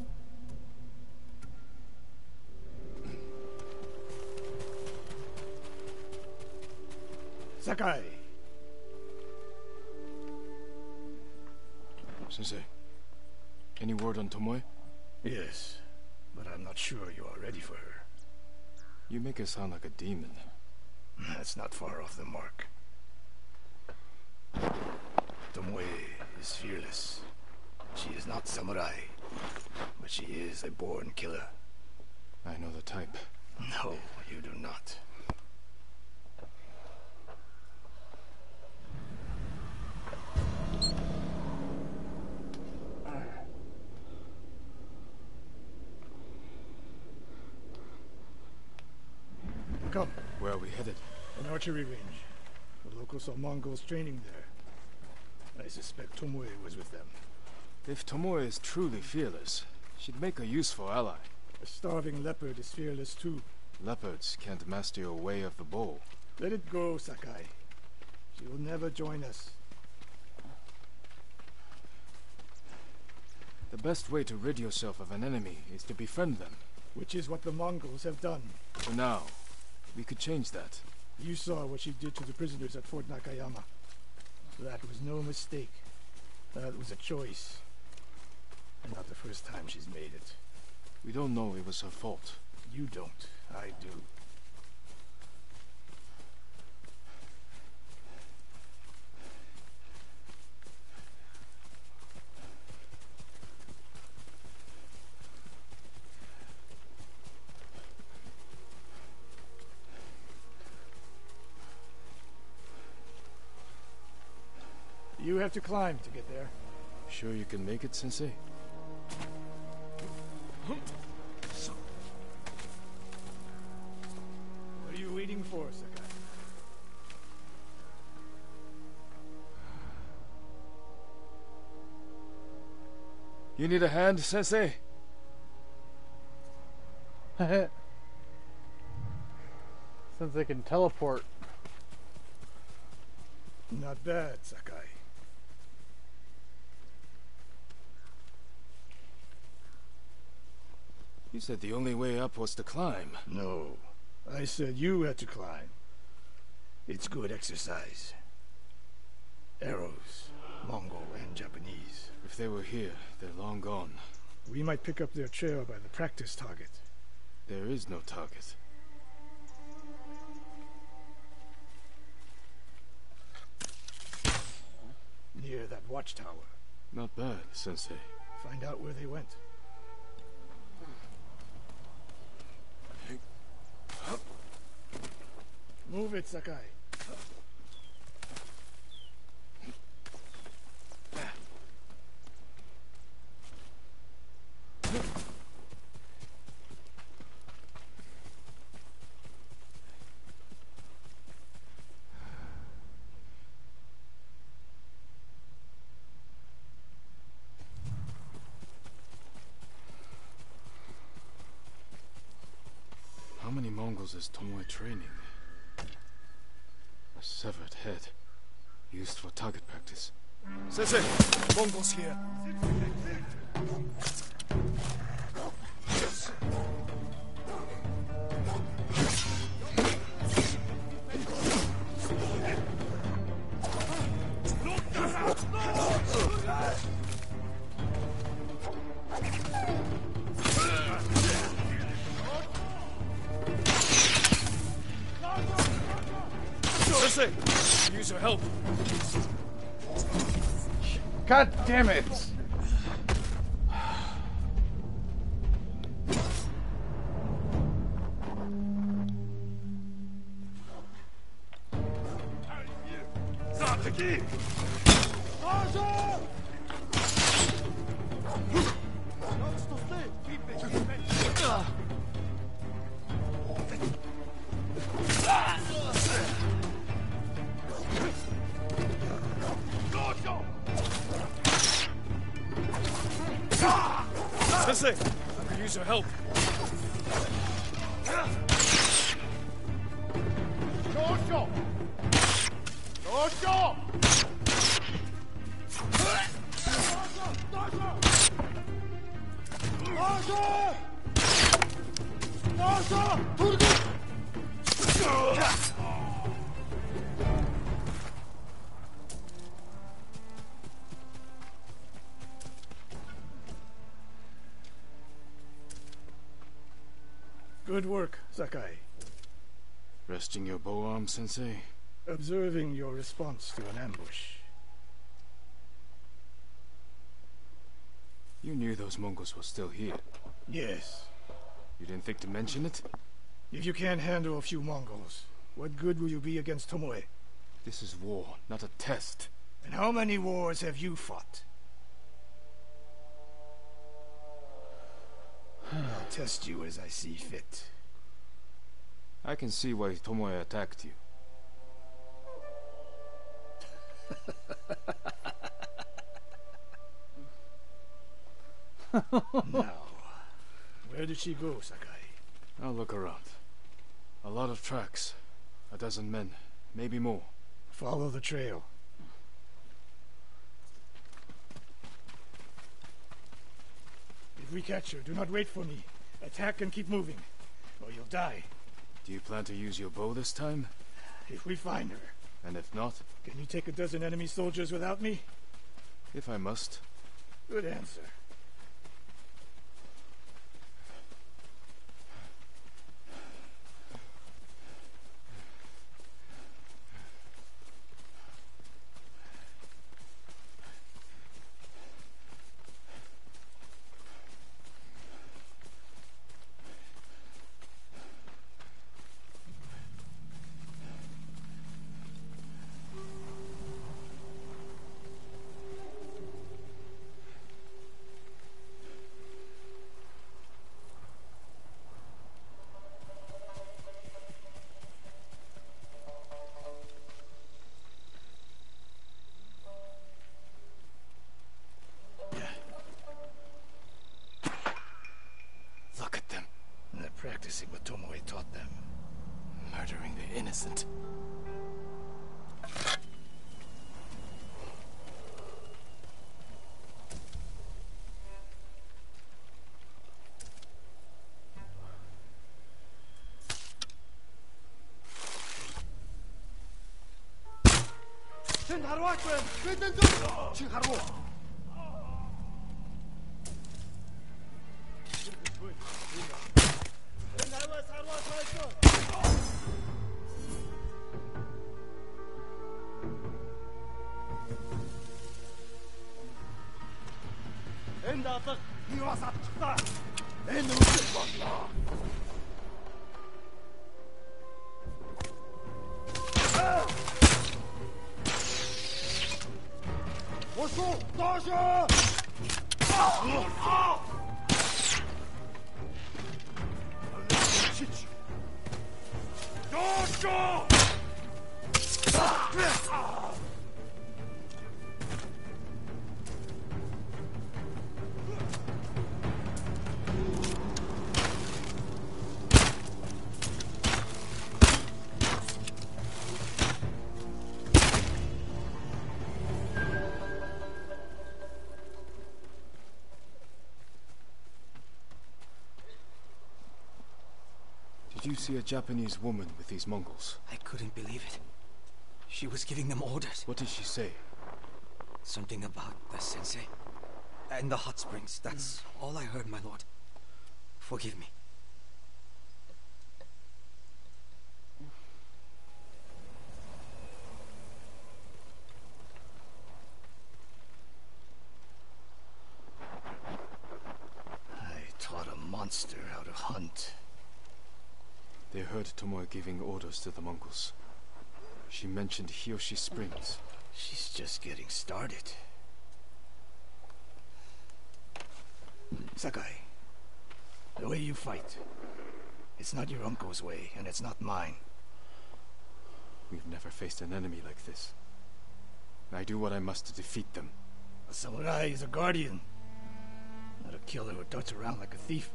Sakai! Sensei, any word on Tomoe? Yes, but I'm not sure you are ready for her. You make her sound like a demon. That's not far off the mark. Tomoe is fearless. She is not samurai, but she is a born killer. I know the type. No, you do not. Come. Where are we headed? An archery range. The locals saw Mongols training there. I suspect Tomoe was with them. If Tomoe is truly fearless, she'd make a useful ally. A starving leopard is fearless too. Leopards can't master your way of the bow. Let it go, Sakai. She will never join us. The best way to rid yourself of an enemy is to befriend them. Which is what the Mongols have done. For now, we could change that. You saw what she did to the prisoners at Fort Nakayama. That was no mistake. That was a choice. Not the first time she's made it. We don't know it was her fault. You don't. I do. You have to climb to get there. Sure you can make it, Sensei? What are you waiting for, Sakai? You need a hand, Sensei? Since they can teleport. Not bad, Sakai. You said the only way up was to climb. No. I said you had to climb. It's good exercise. Arrows, Mongol and Japanese. If they were here, they're long gone. We might pick up their trail by the practice target. There is no target. Near that watchtower. Not bad, Sensei. Find out where they went. Move it, Sakai. Ah. How many Mongols is Tomoe training? A severed head. Used for target practice. Sensei! Mongols here! Damn it! Good work, Sakai. Resting your bow arm, Sensei? Observing your response to an ambush. You knew those Mongols were still here. Yes. You didn't think to mention it? If you can't handle a few Mongols, what good will you be against Tomoe? This is war, not a test. And how many wars have you fought? Test you as I see fit. I can see why Tomoe attacked you. now, where did she go, Sakai? I'll look around. A lot of tracks. A dozen men. Maybe more. Follow the trail. If we catch her, do not wait for me. Attack and keep moving, or you'll die. Do you plan to use your bow this time? If we find her. And if not? Can you take a dozen enemy soldiers without me? If I must. Good answer. харваач байна. Бидэн зүг чи харвуу. Энэ харваа сарваа сайхан. See a Japanese woman with these Mongols? I couldn't believe it. She was giving them orders. What did she say? Something about the sensei. And the hot springs. That's hmm. all I heard, my lord. Forgive me. I taught a monster how to hunt. They heard Tomoe to the Mongols. She mentioned Hiyoshi Springs. She's just getting started. Sakai, the way you fight, it's not your uncle's way, and it's not mine. We've never faced an enemy like this. I do what I must to defeat them. A samurai is a guardian, not a killer who darts around like a thief.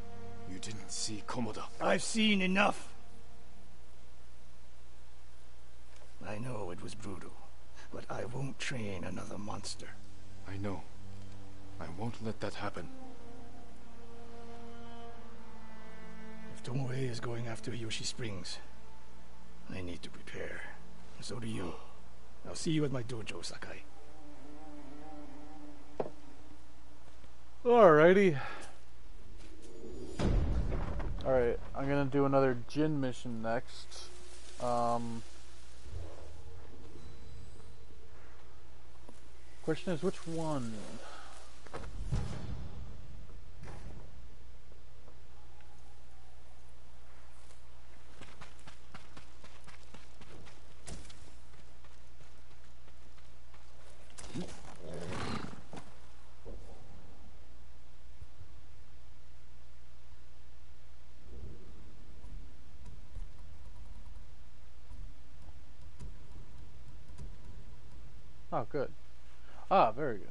You didn't see Komoda. I've seen enough. I know it was brutal, but I won't train another monster. I know. I won't let that happen. If Tomoe is going after Yoshi Springs, I need to prepare. So do you. I'll see you at my dojo, Sakai. Alrighty. Alright, I'm I'm gonna do another Jin mission next. Um, question is, which one? Oh, good. Ah, very good.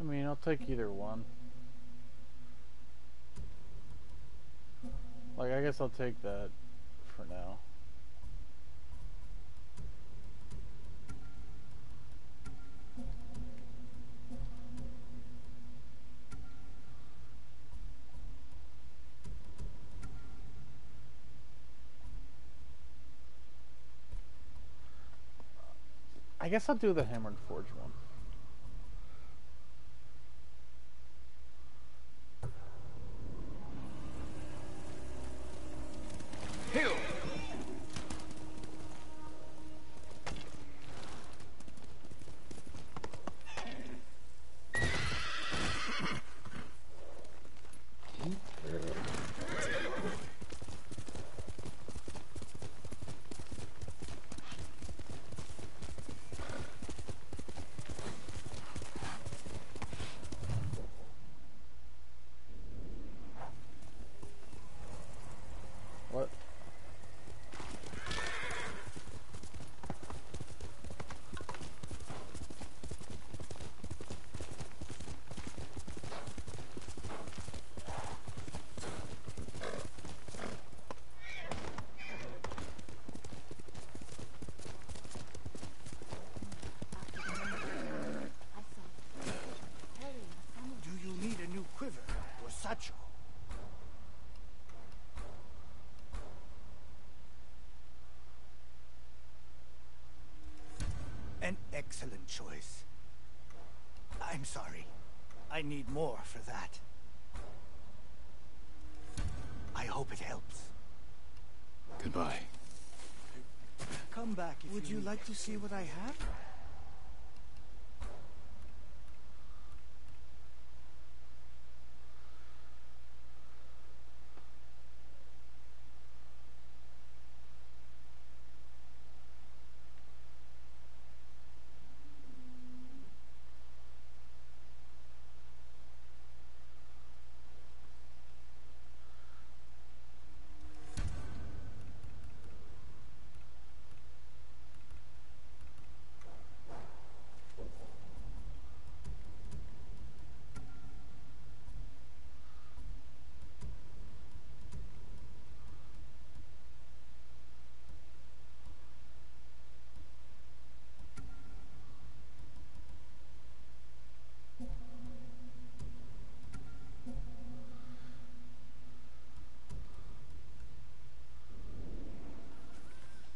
I mean, I'll take either one. Like, I guess I'll take that for now. Guess I'll do the Hammer and Forge one. Hill! What? Do you need a new quiver or satchel? An excellent choice. I'm sorry. I need more for that. I hope it helps. Goodbye. Come back if Would you, like to see what I have?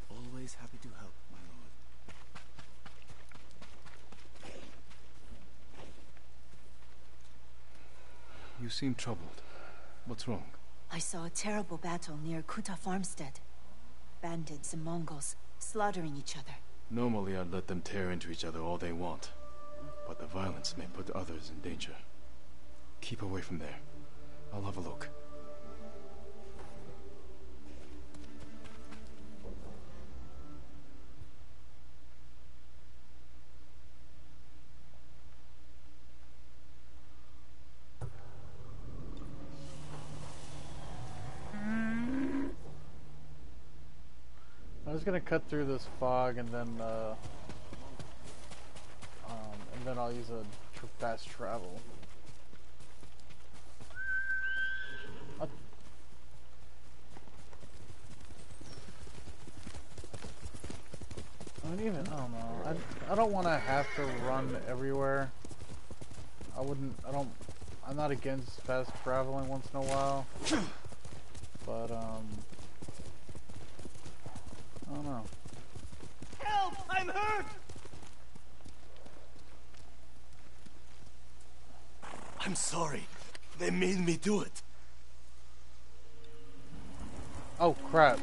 Always happy to help, my lord. You seem troubled. What's wrong? I saw a terrible battle near Kuta farmstead. Bandits and Mongols slaughtering each other. Normally I'd let them tear into each other all they want. But the violence may put others in danger. Keep away from there. I'll have a look. Gonna cut through this fog and then, uh, um, and then I'll use a tr fast travel. I mean, even, I don't know. I, I don't want to have to run everywhere. I wouldn't, I don't, I'm not against fast traveling once in a while. But, um, They made me do it. Oh crap.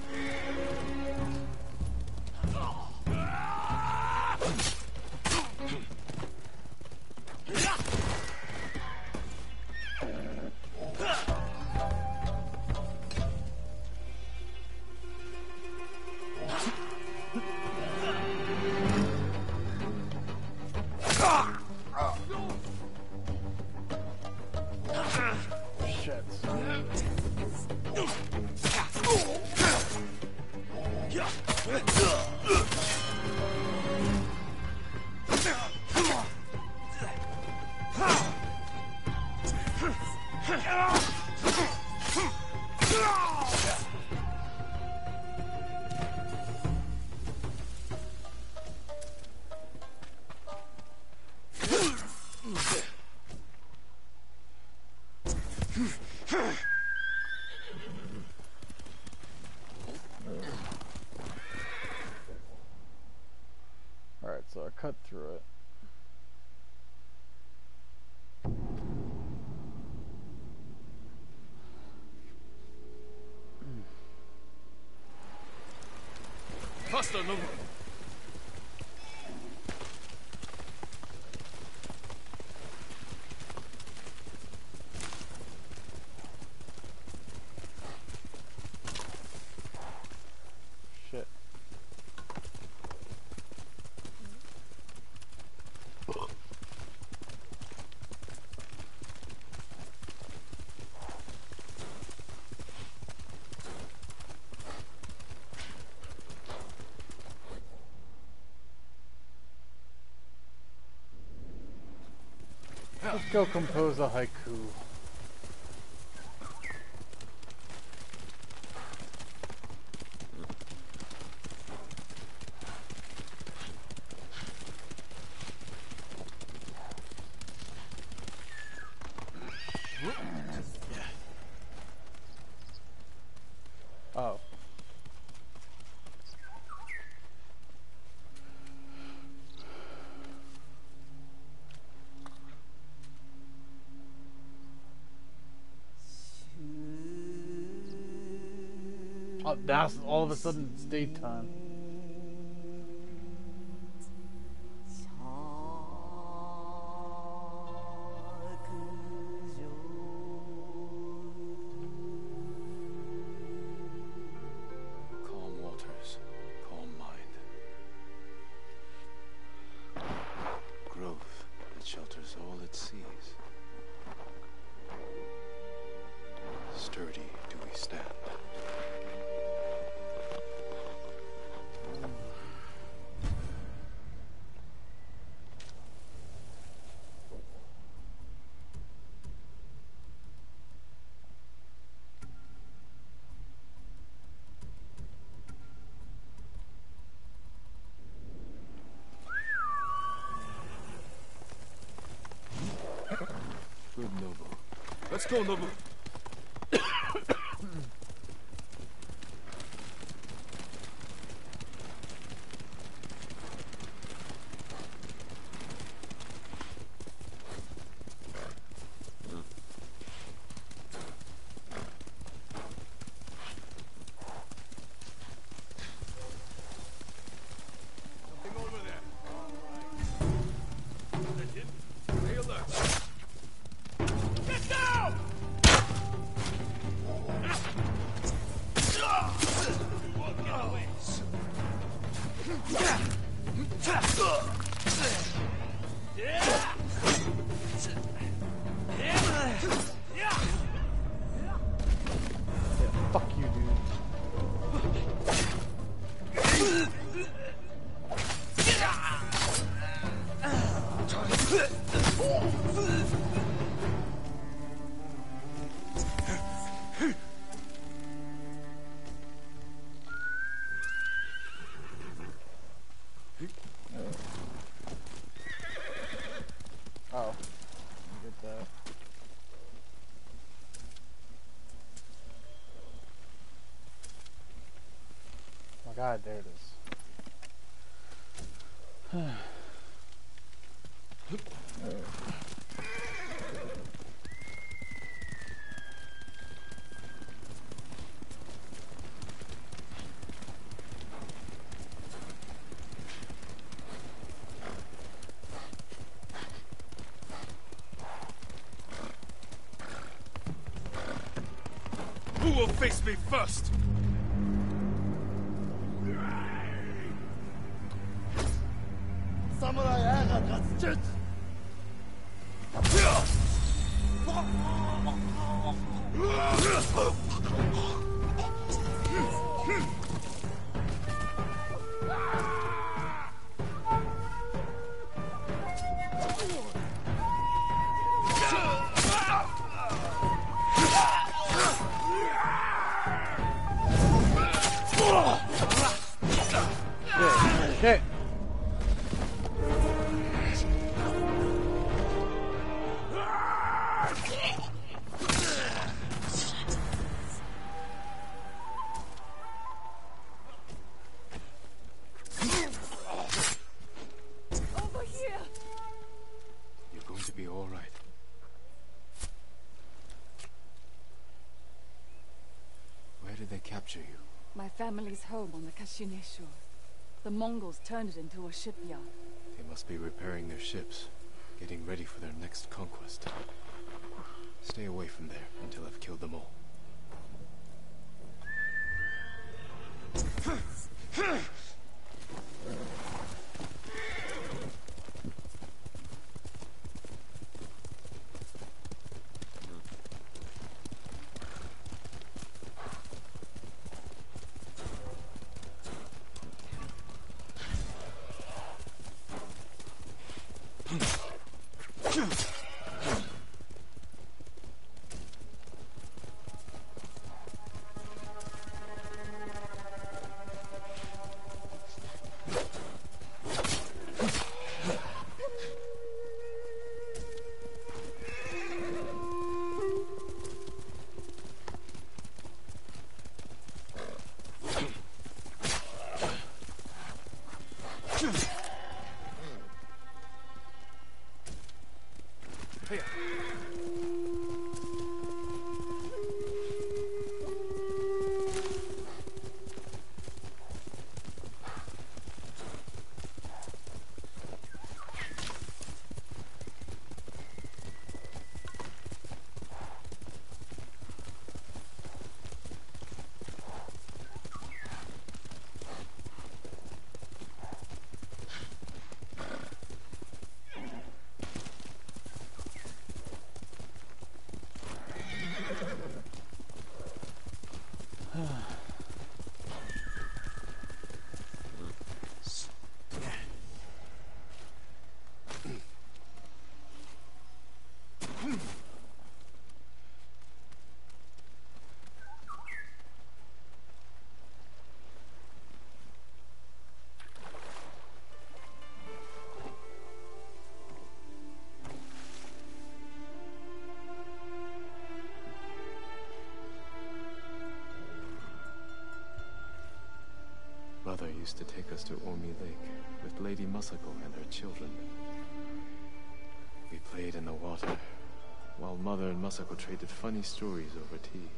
esto no Let's go compose a haiku. That's all of a sudden it's daytime. 幸信 God, there it is. Who will face me first? Family's home on the Kashine shore. The Mongols turned it into a shipyard. They must be repairing their ships, getting ready for their next conquest. Stay away from there until I've killed them all. used to take us to Omi Lake with Lady Masako and her children. We played in the water, while Mother and Masako traded funny stories over tea.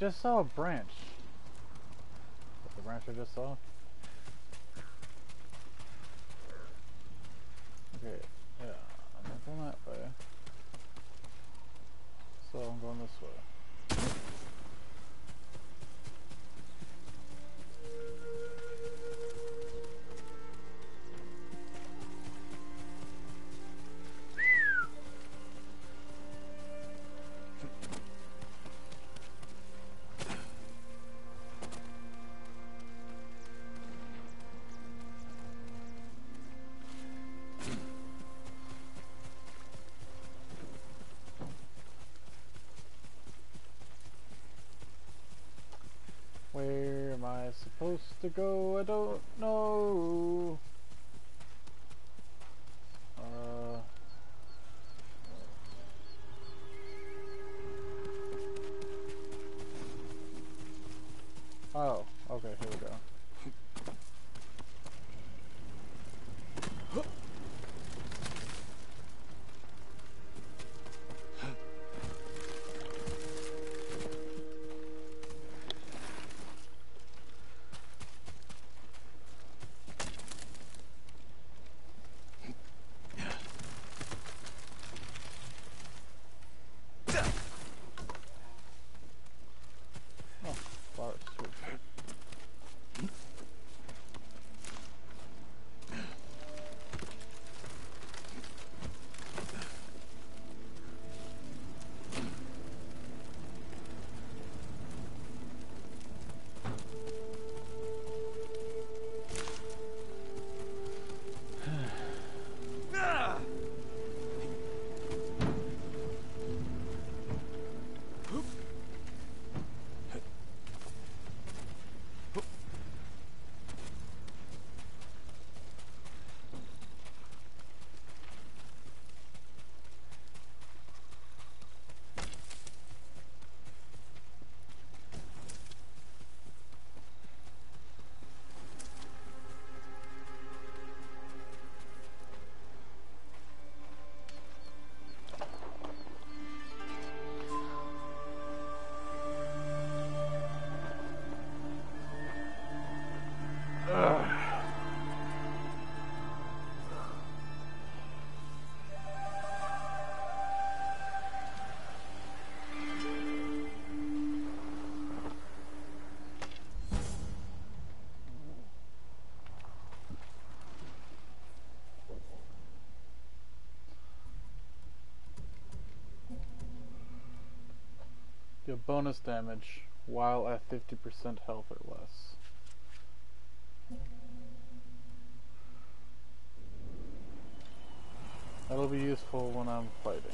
Just saw a branch. That's the branch I just saw? To go? I don't Deal bonus damage while at 50% health or less. That'll be useful when I'm fighting,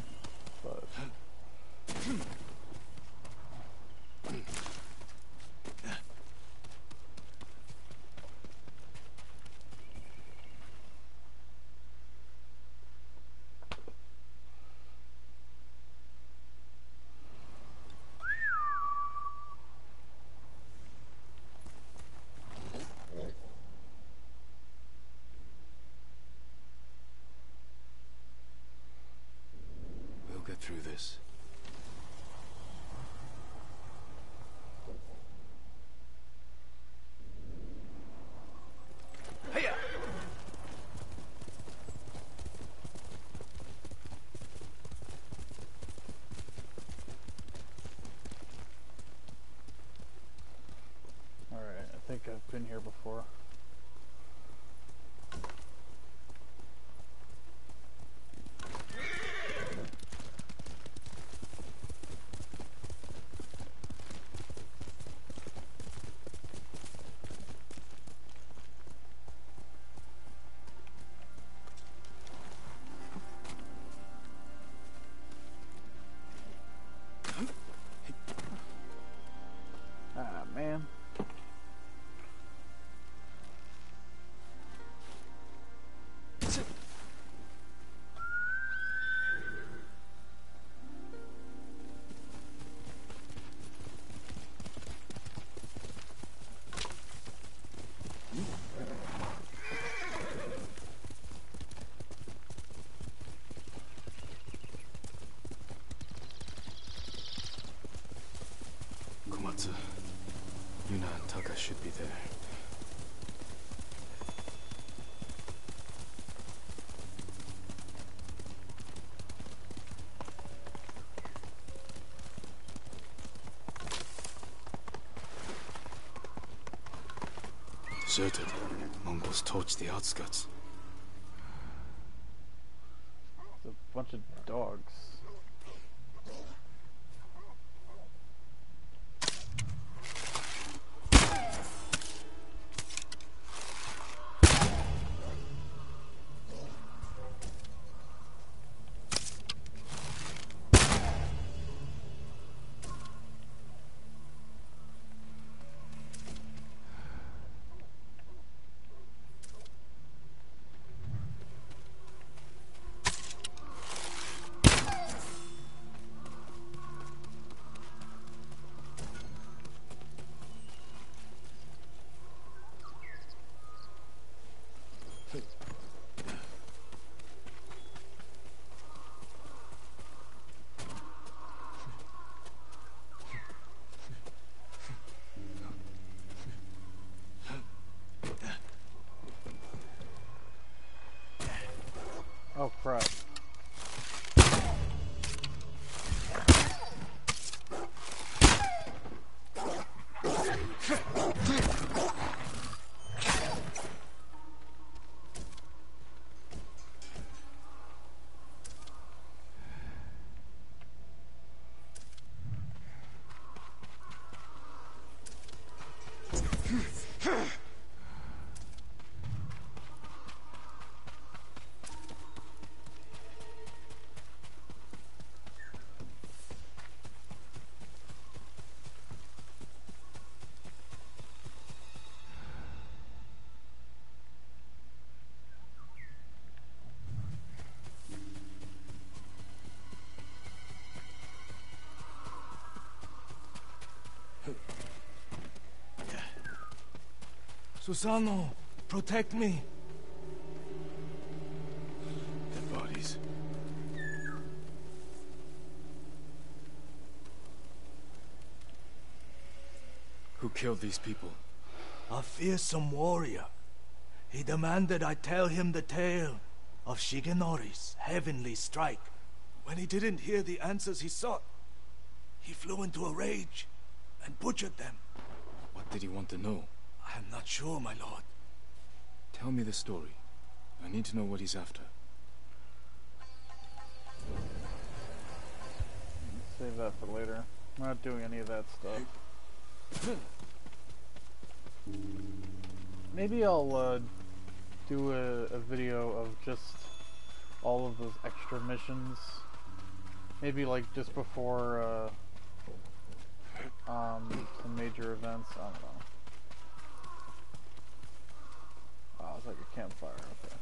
Matsu, Yuna and Taka should be there. Deserted. Mongols torched the outskirts. It's a bunch of dogs. Susano, protect me. Dead bodies. Who killed these people? A fearsome warrior. He demanded I tell him the tale of Shigenori's heavenly strike. When he didn't hear the answers he sought, he flew into a rage and butchered them. What did he want to know? I am not sure, my lord. Tell me the story. I need to know what he's after. Save that for later. I'm not doing any of that stuff. Maybe I'll uh, do a, a video of just all of those extra missions. Maybe like just before uh, um, some major events. I don't know. It's like a campfire. Okay.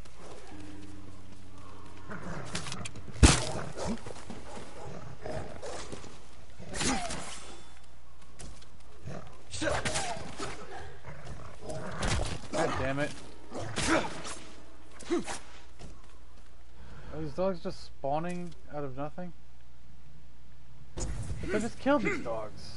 God damn it. Are these dogs just spawning out of nothing? I just killed these dogs.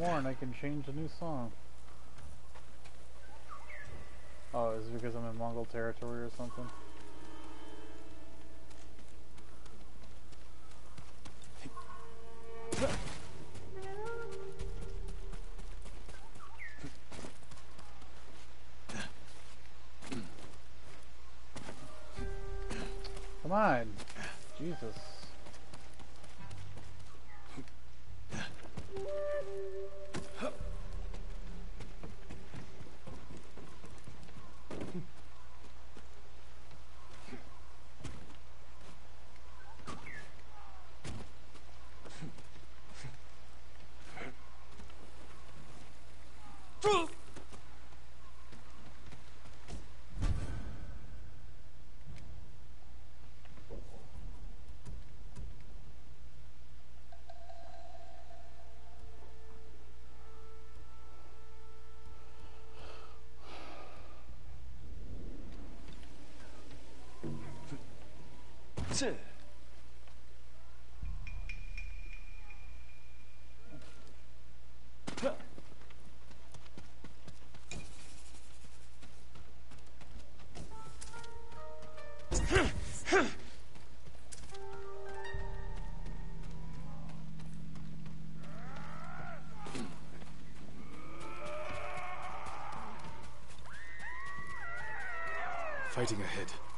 More and I can change a new song. Oh, is it because I'm in Mongol territory or something? Fighting ahead.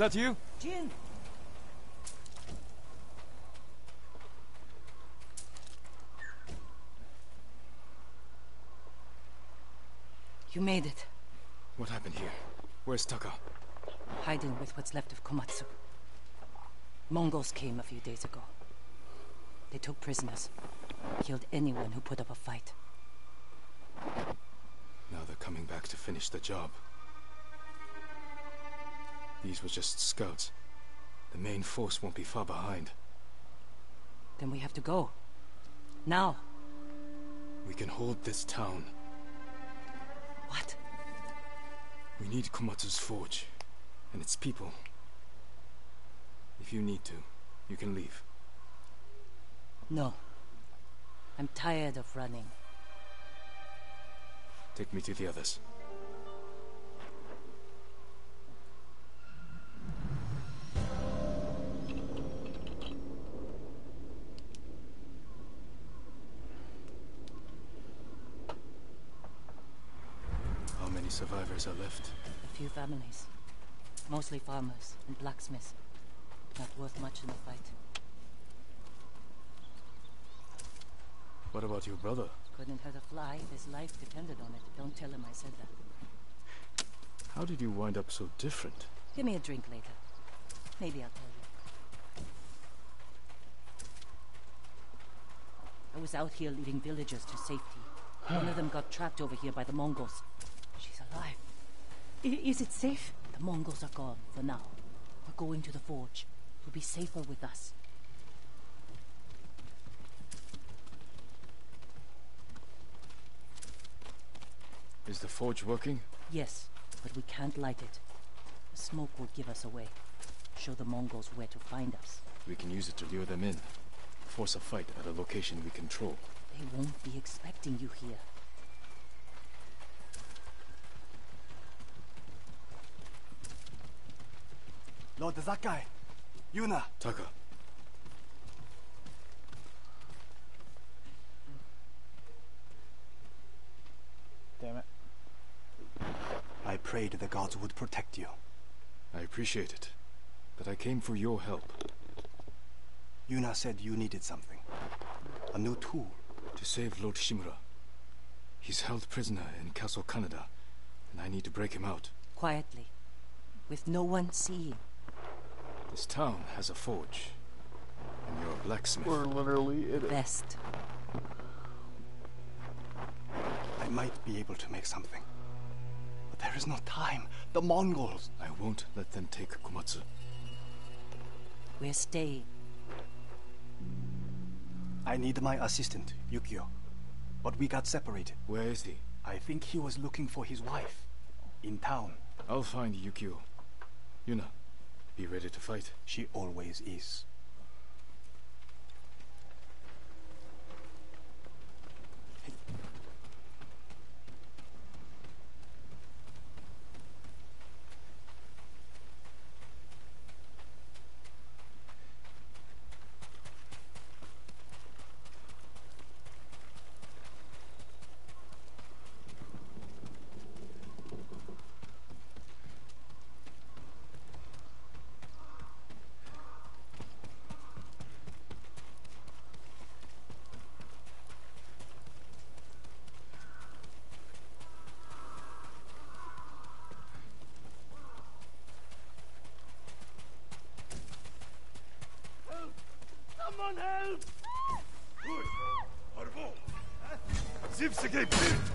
That you? Jin! You made it. What happened here? Where's Taka? Hiding with what's left of Komatsu. Mongols came a few days ago. They took prisoners. Killed anyone who put up a fight. Now they're coming back to finish the job. These were just scouts. The main force won't be far behind. Then we have to go. Now. We can hold this town. What? We need Komatsu's forge. And its people. If you need to, you can leave. No. I'm tired of running. Take me to the others. Are left? A few families. Mostly farmers and blacksmiths. Not worth much in the fight. What about your brother? Couldn't hurt a fly his life depended on it. Don't tell him I said that. How did you wind up so different? Give me a drink later. Maybe I'll tell you. I was out here leading villagers to safety. One of them got trapped over here by the Mongols. She's alive. Is it safe? The Mongols are gone for now. We're going to the forge. You'll be safer with us. Is the forge working? Yes, but we can't light it. The smoke will give us away. Show the Mongols where to find us. We can use it to lure them in. Force a fight at a location we control. They won't be expecting you here. Lord Sakai, Yuna. Taka. Damn it. I prayed the gods would protect you. I appreciate it. but I came for your help. Yuna said you needed something. A new tool. To save Lord Shimura. He's held prisoner in Castle Kaneda, and I need to break him out. Quietly. With no one seeing. This town has a forge. And you're a blacksmith. We're literally it. Best. I might be able to make something. But there is no time. The Mongols. I won't let them take Komatsu. We're staying. I need my assistant, Yukio. But we got separated. Where is he? I think he was looking for his wife. In town. I'll find Yukio. Yuna, be ready to fight. She always is. Someone help! Good. Arvo! Zipsige I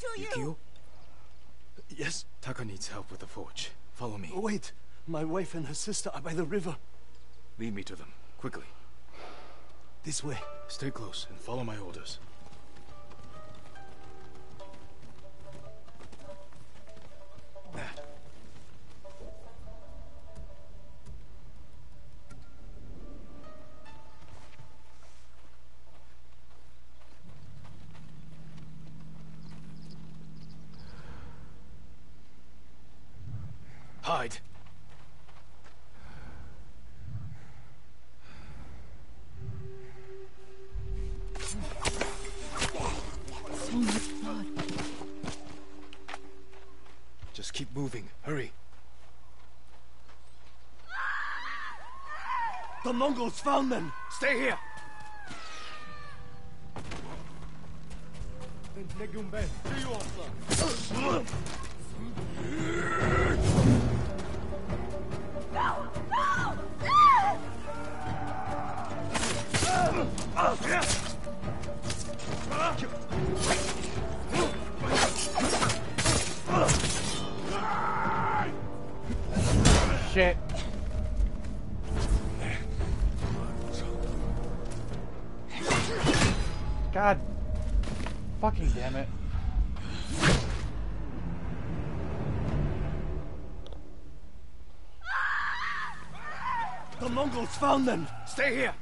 did nothing to Yukio? Yes? Taka needs help with the forge. Follow me. Wait. My wife and her sister are by the river. Lead me to them, quickly. This way. Stay close and follow my orders. Mongols found them! Stay here! Shit. Found them! Stay here!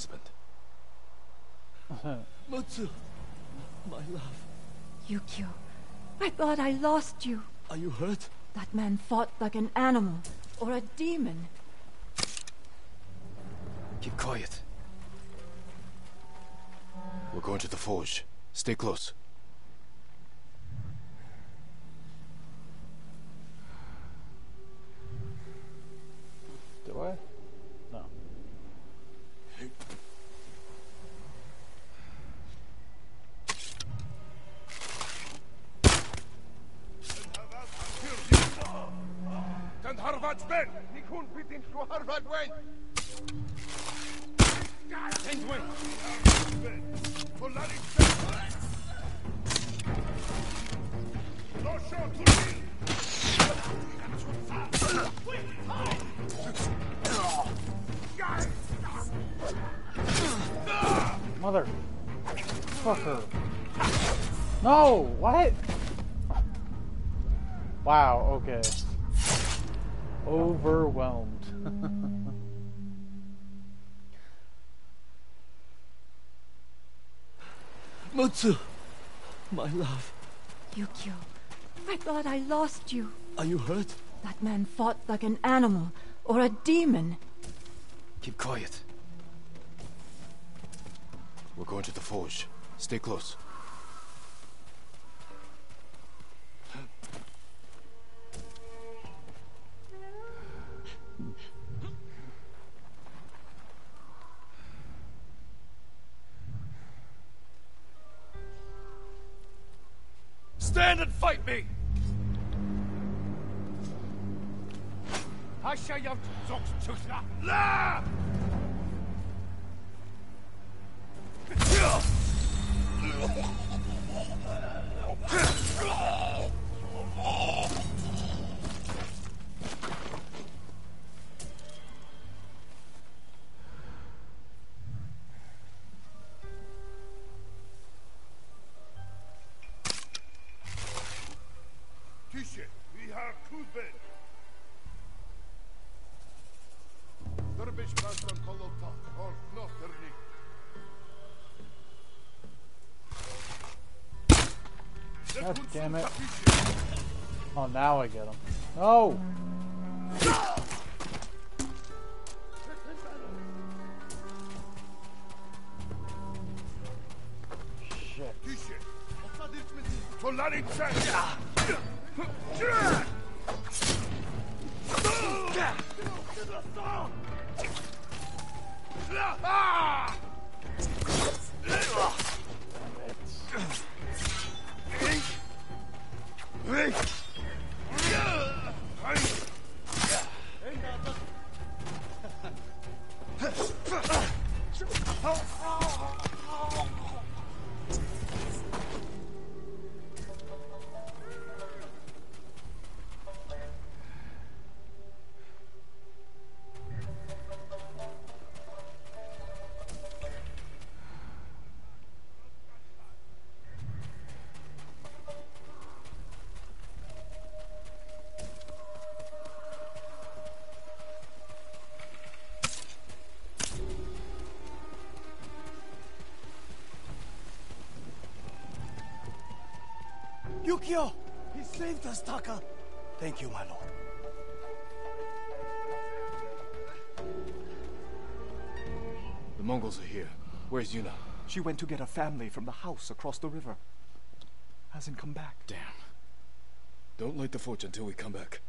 Husband. Mutsu, my love. Yukio, I thought I lost you. Are you hurt? That man fought like an animal or a demon. Keep quiet. We're going to the forge. Stay close. My love. Yukio, I thought I lost you. Are you hurt? That man fought like an animal or a demon. Keep quiet. We're going to the forge. Stay close. 我想要重受伤，来。No! Yukio! He saved us, Taka! Thank you, my lord. The Mongols are here. Where's Yuna? She went to get her family from the house across the river. Hasn't come back. Damn. Don't light the forge until we come back.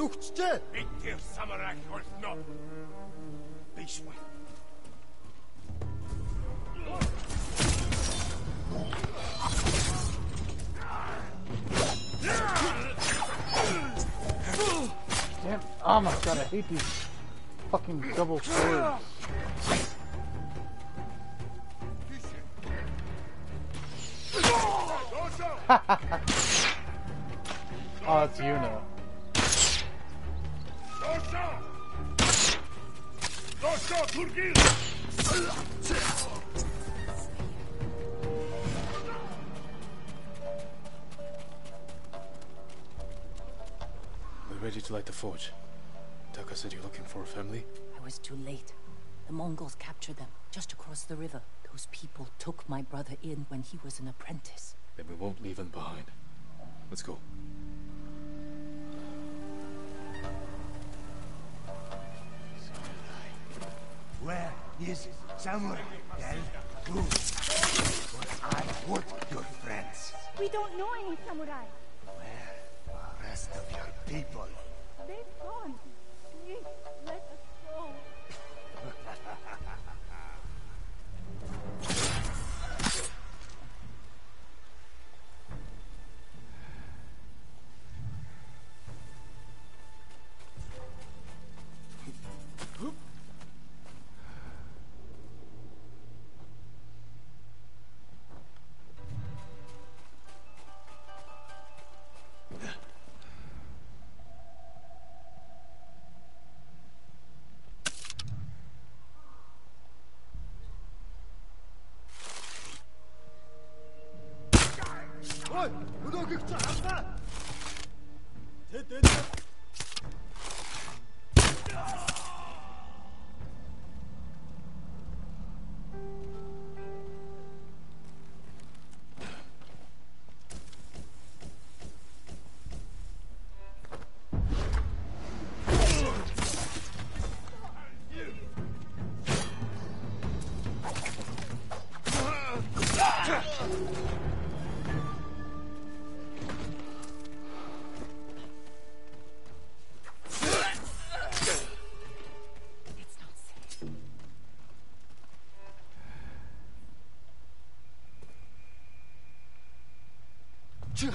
lukte! Ikke samar! Damn! Oh my god, I hate these fucking double swords. To light the forge. Taka said you're looking for a family? I was too late. The Mongols captured them, just across the river. Those people took my brother in when he was an apprentice. Then we won't leave them behind. Let's go. Where is Samurai Del Ru? For I would your friends. We don't know any samurai. Where are the rest of your people? They've gone. Please, let us go. Өнөөгч хамсаа You,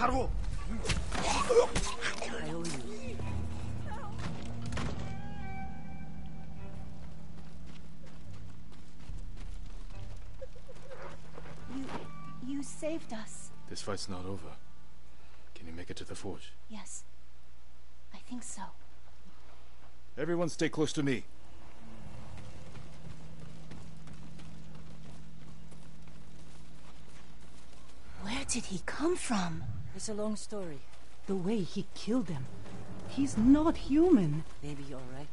you saved us. This fight's not over. Can you make it to the forge? Yes. I think so. Everyone stay close to me. Did he come from? It's a long story. The way he killed them. He's not human. Maybe you're right.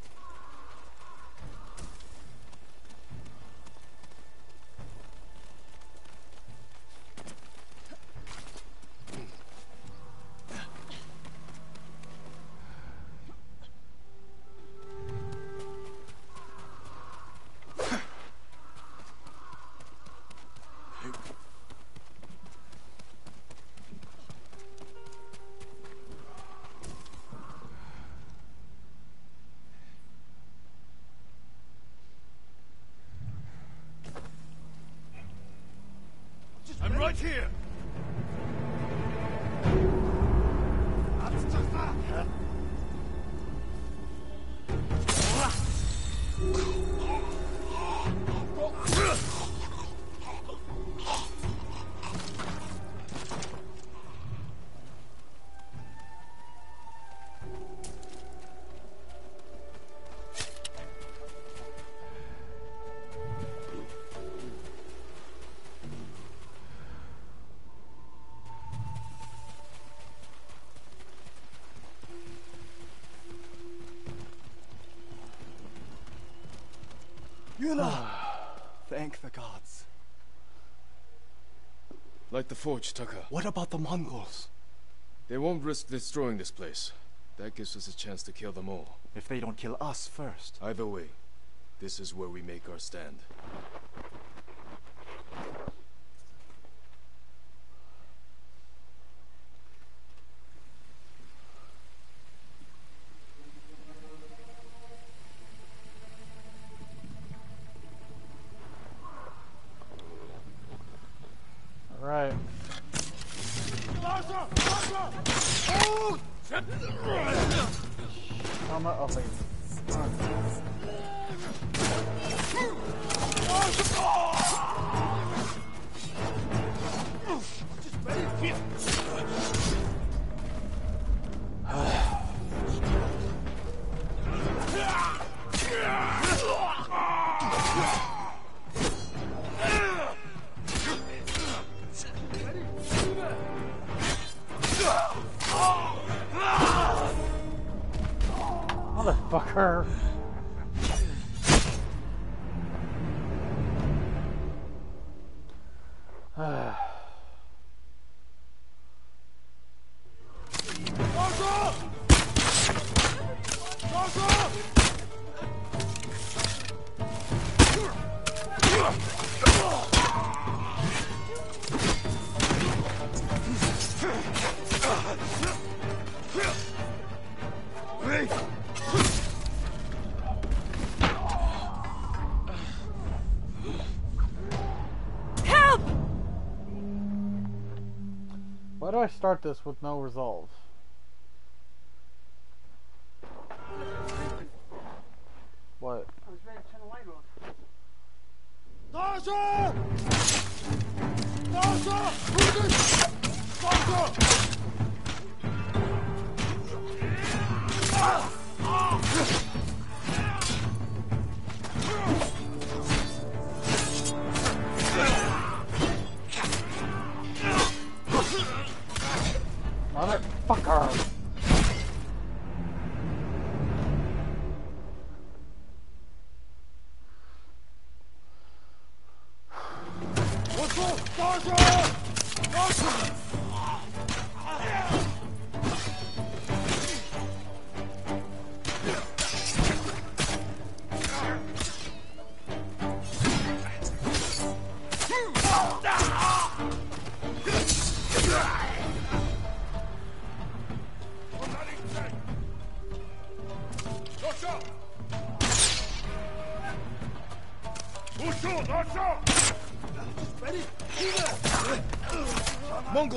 Forge, Taka. What about the Mongols? They won't risk destroying this place. That gives us a chance to kill them all. If they don't kill us first. Either way, this is where we make our stand. Why do I start this with no resolve?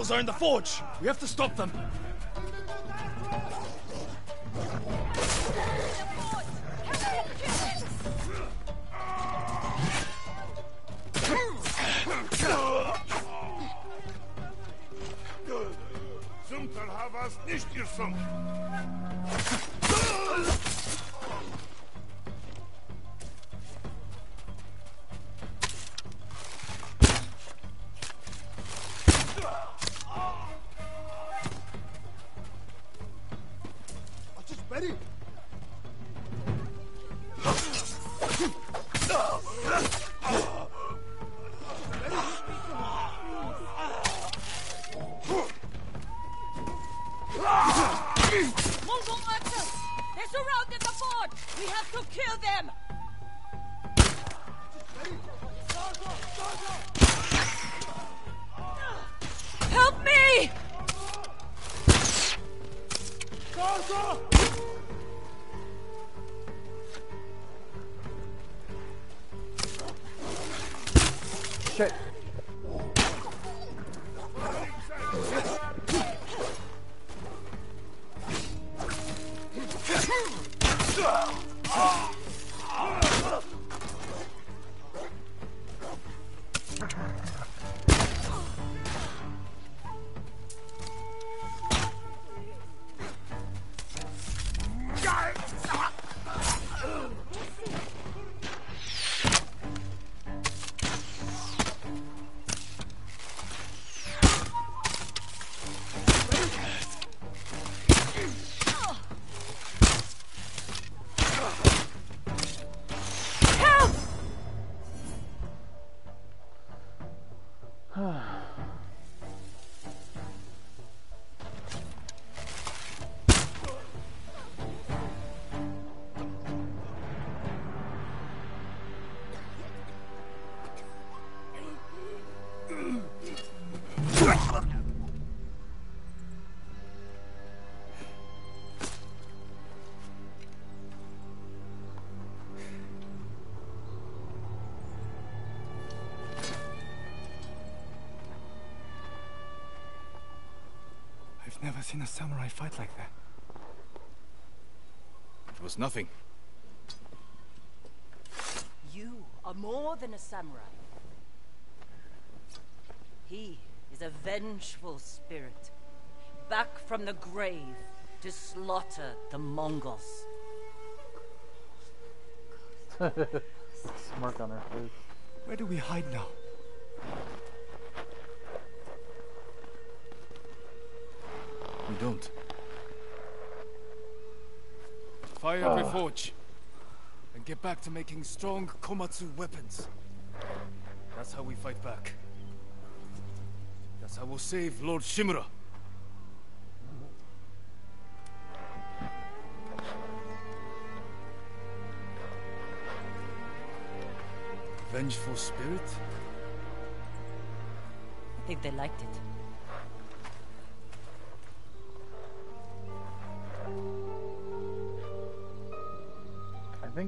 Are in the forge. We have to stop them. I've never seen a samurai fight like that. It was nothing. You are more than a samurai. He is a vengeful spirit, back from the grave to slaughter the Mongols. Smirk on her face. Where do we hide now? Don't. Fire every Ah. forge. And get back to making strong Komatsu weapons. That's how we fight back. That's how we'll save Lord Shimura. Vengeful spirit? I think they liked it.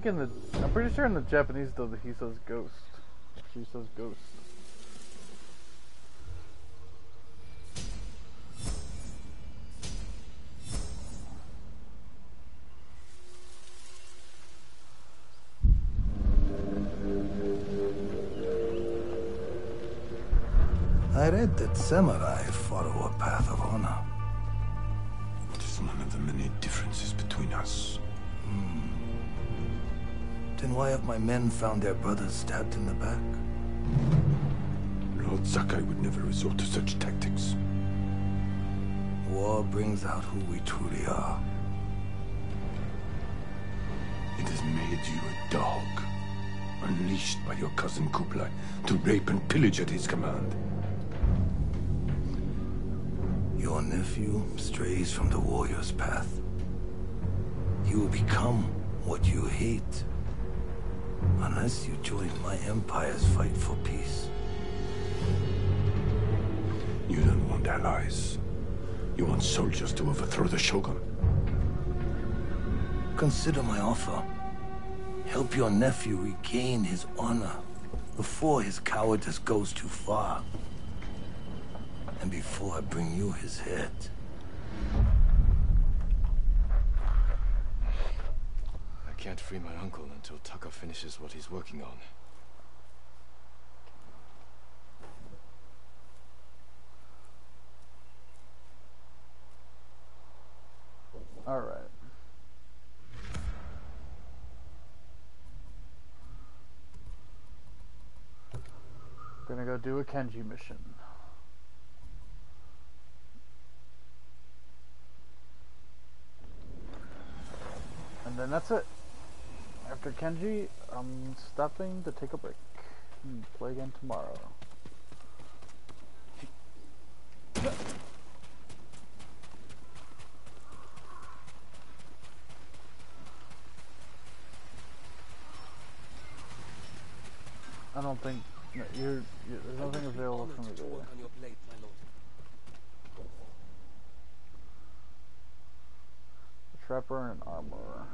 In the, I'm pretty sure in the Japanese though that he says ghost. She says ghost. I read that samurai men found their brothers stabbed in the back? Lord Sakai would never resort to such tactics. War brings out who we truly are. It has made you a dog, unleashed by your cousin Kublai to rape and pillage at his command. Your nephew strays from the warrior's path. You will become what you hate. Unless you join my empire's fight for peace. You don't want allies. You want soldiers to overthrow the Shogun. Consider my offer. Help your nephew regain his honor before his cowardice goes too far. And before I bring you his head. I can't free my uncle until Taka finishes what he's working on. Alright. Gonna go do a Kenji mission. And then that's it. After Kenji, I'm stopping to take a break. And play again tomorrow. I don't think no, you're, you there's nothing available for me to there. work on your blade, my lord. A trapper and an armorer.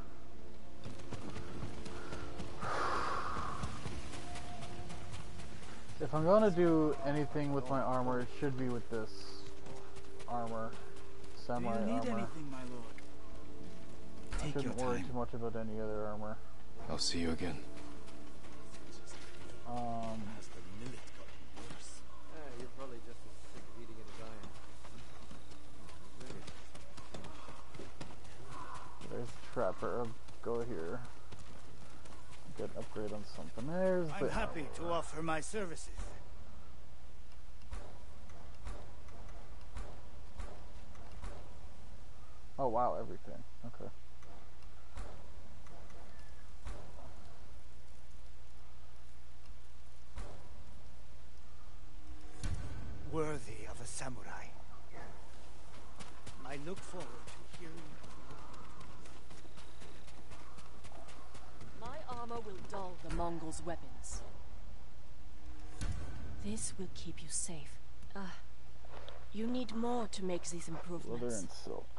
If I'm gonna do anything with my armor, it should be with this armor, samurai Do you need armor. anything, my lord? I Take your shouldn't worry time. too much about any other armor. I'll see you again. Um, Has the millet gotten worse? you're probably just as sick of eating it as I am. there's the trapper. I'll go here. Get an upgrade on something. There's I'm happy to offer my services. Oh wow, everything. Okay. Worthy of a samurai. I look forward to hearing. My armor will dull the Mongols' weapons. This will keep you safe. Ah, you need more to make these improvements. and silk.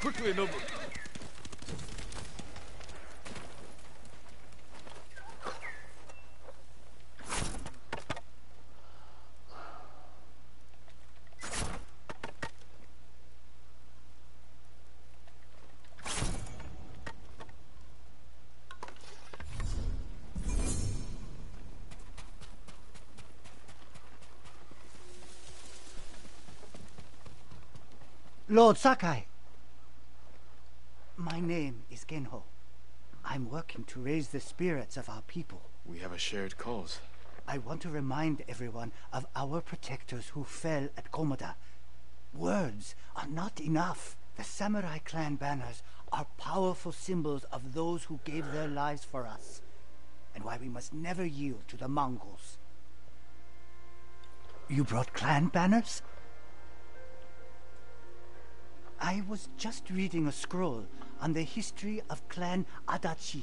Quickly, Nobu. Lord Sakai. My name is Genho. I'm working to raise the spirits of our people. We have a shared cause. I want to remind everyone of our protectors who fell at Komoda. Words are not enough. The samurai clan banners are powerful symbols of those who gave their lives for us, and why we must never yield to the Mongols. You brought clan banners? I was just reading a scroll on the history of Clan Adachi.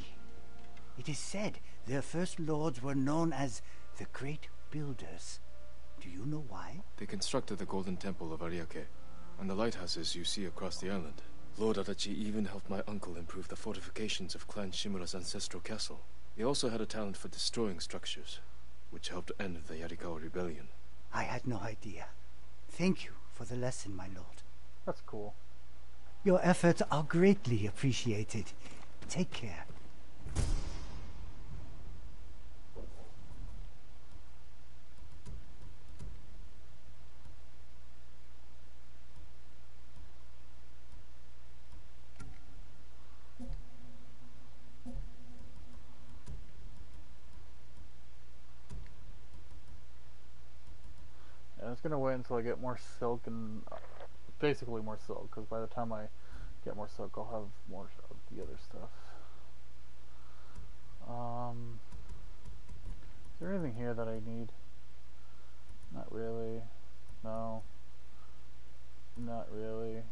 It is said their first lords were known as the Great Builders. Do you know why? They constructed the Golden Temple of Ariake and the lighthouses you see across the island. Lord Adachi even helped my uncle improve the fortifications of Clan Shimura's ancestral castle. He also had a talent for destroying structures, which helped end the Yarikawa rebellion. I had no idea. Thank you for the lesson, my lord. That's cool. Your efforts are greatly appreciated. Take care. I'm just gonna wait until I get more silk and uh, basically more silk, because by the time I get more silk, I'll have more of the other stuff. Um, is there anything here that I need? Not really. No. Not really.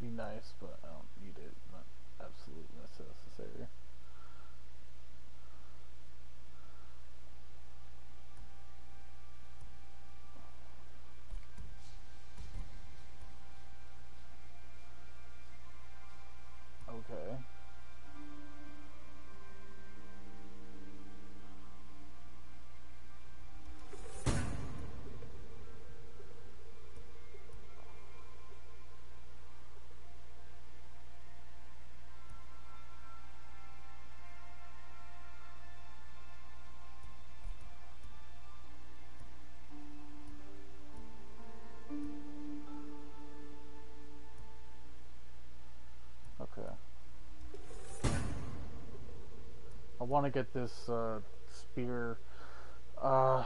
Be nice, but I don't need it. Not absolutely necessary. Okay. Want to get this uh, spear uh,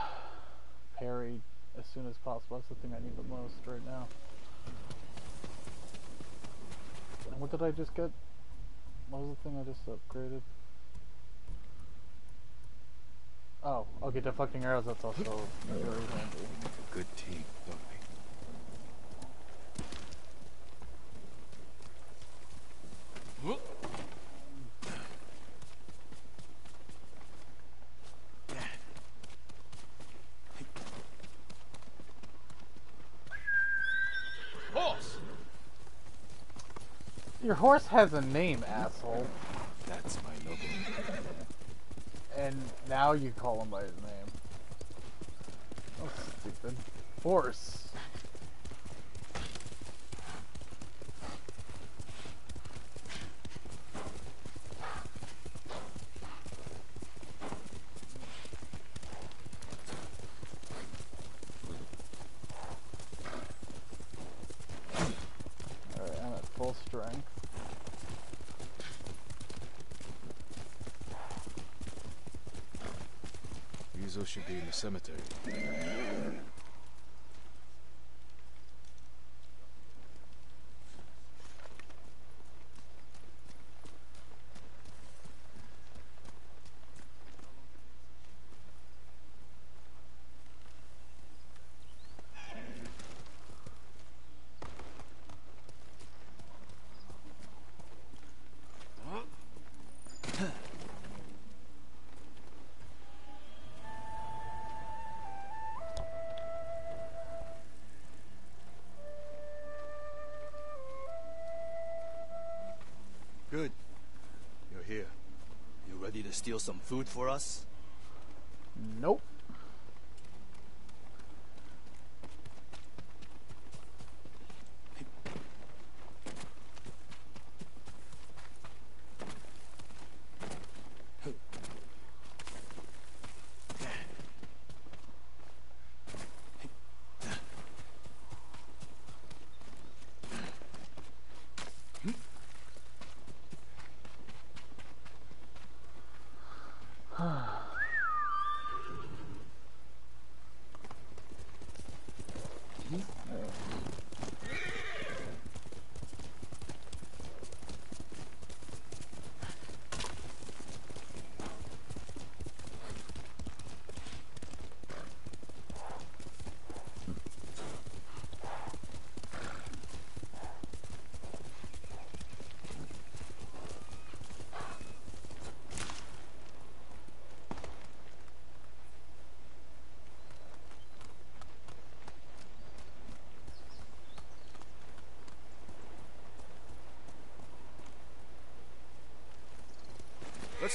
parried as soon as possible. That's the thing I need the most right now. And what did I just get? What was the thing I just upgraded? Oh, okay, deflecting arrows, that's also very handy. A good team, don't we? Horse! Your horse has a name, asshole. That's my Nobu. And now you call him by his name. Oh, stupid. Horse. Alright, I'm at full strength. Ryuzo should be in the cemetery. Some food for us?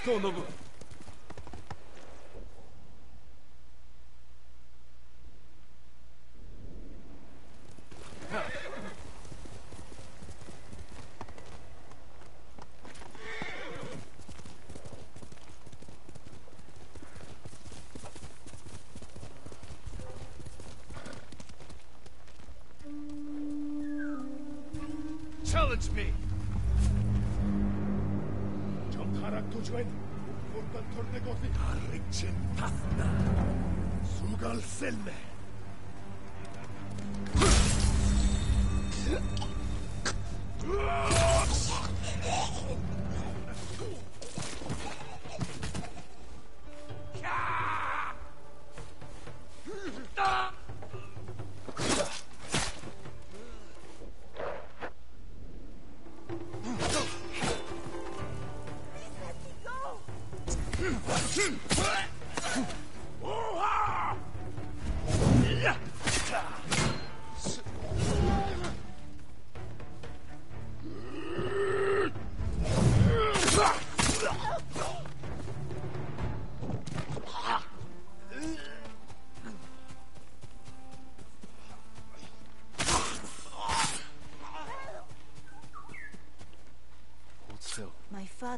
Let's go. Challenge me!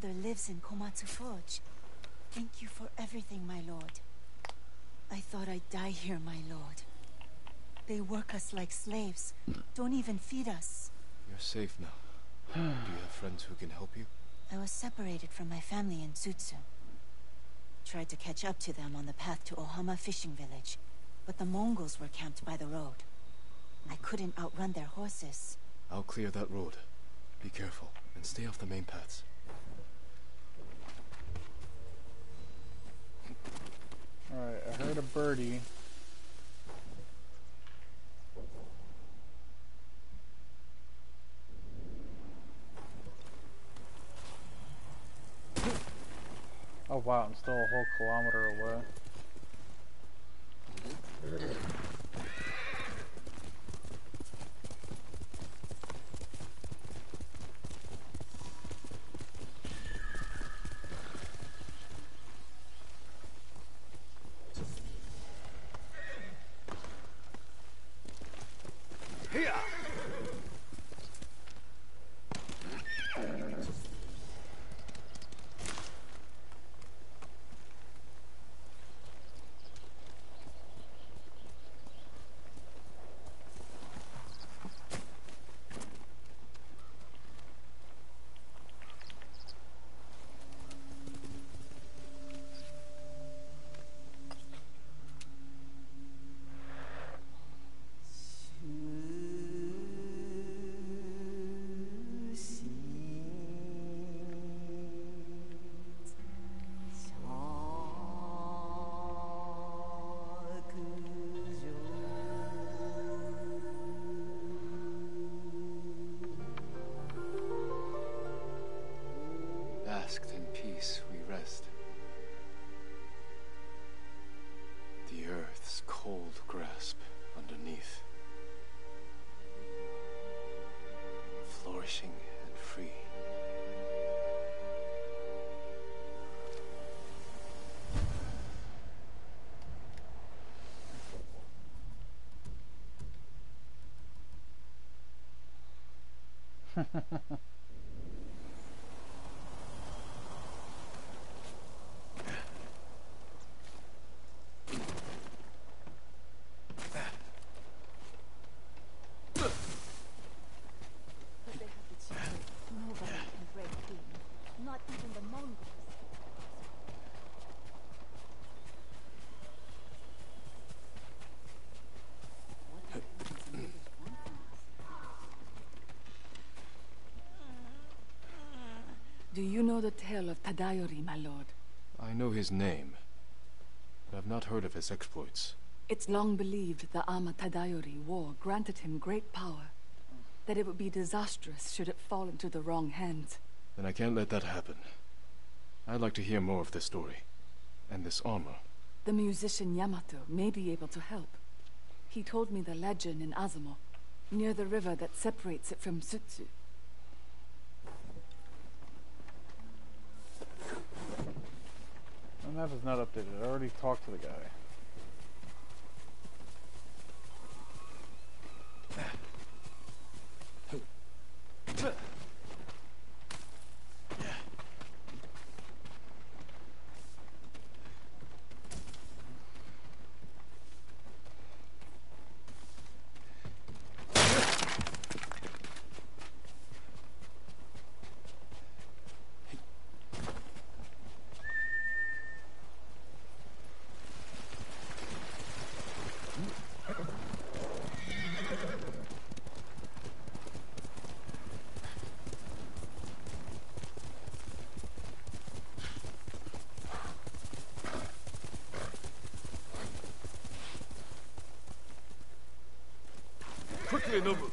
Father lives in Komatsu Forge. Thank you for everything, my lord. I thought I'd die here, my lord. They work us like slaves. Don't even feed us. You're safe now. Do you have friends who can help you? I was separated from my family in Tsutsu. Tried to catch up to them on the path to Ohama fishing village, but the Mongols were camped by the road. I couldn't outrun their horses. I'll clear that road. Be careful, and stay off the main paths. Alright, I heard a birdie. Oh wow, I'm still a whole kilometer away. The tale of Tadayori, my lord? I know his name, but I've not heard of his exploits. It's long believed the Ama Tadayori war granted him great power, that it would be disastrous should it fall into the wrong hands. Then I can't let that happen. I'd like to hear more of this story. And this armor. The musician Yamato may be able to help. He told me the legend in Azamo, near the river that separates it from Tsutsu. My map is not updated. I already talked to the guy. Quickly, Nobu! Heard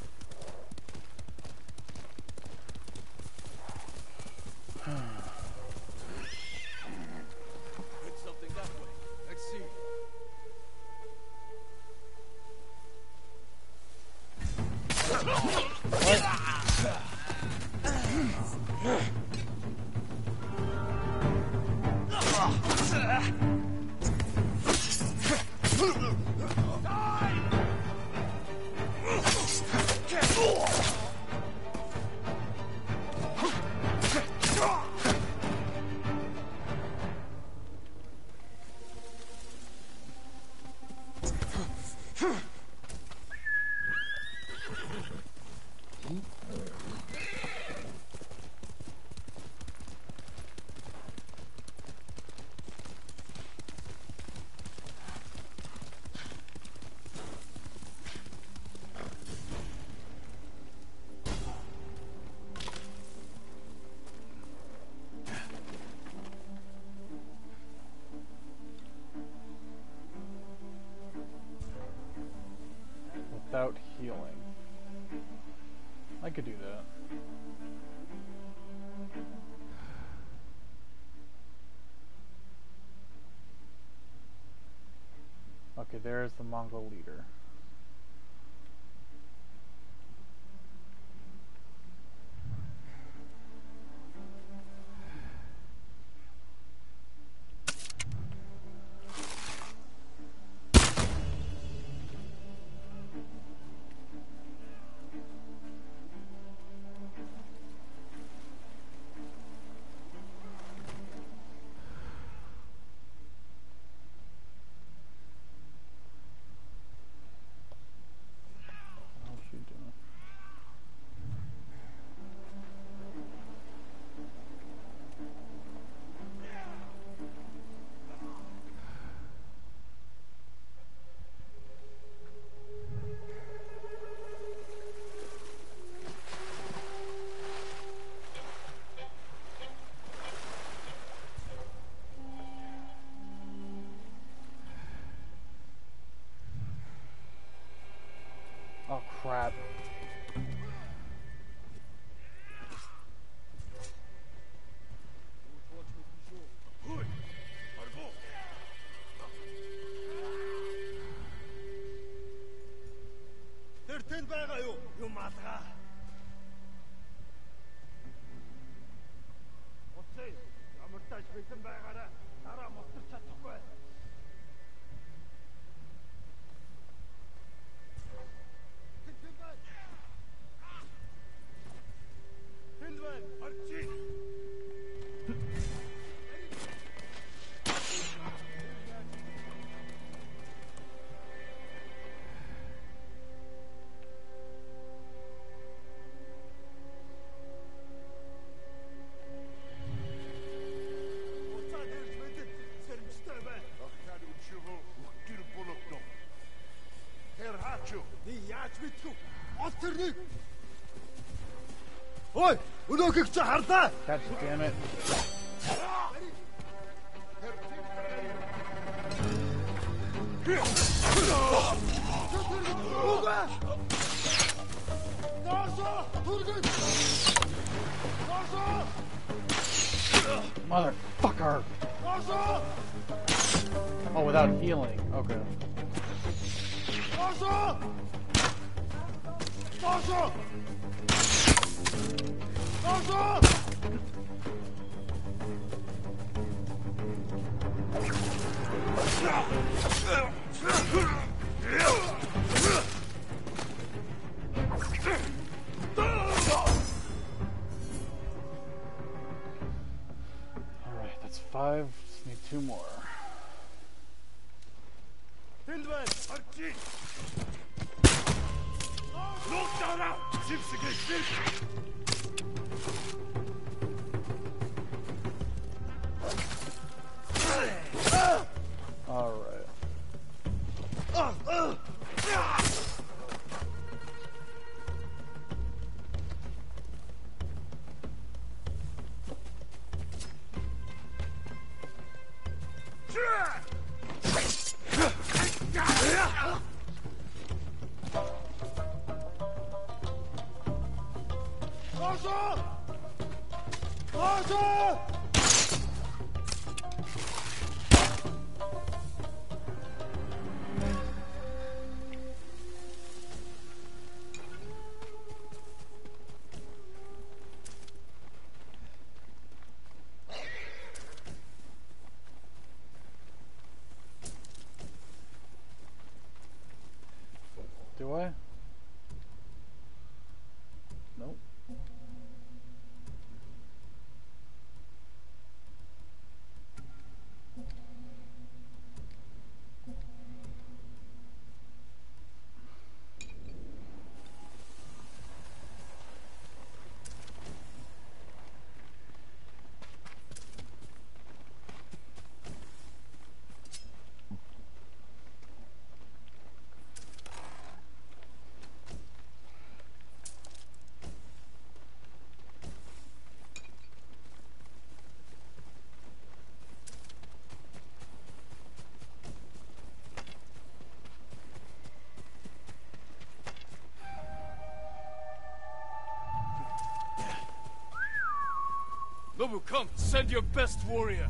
Without healing. I could do that. Okay, there's the Mongol leader. Ой, өнөөхийг чи харлаа. God damn it. Motherfucker! Oh, without healing. Okay. Alright, that's five. Just need two more. Nobu, come! Send your best warrior!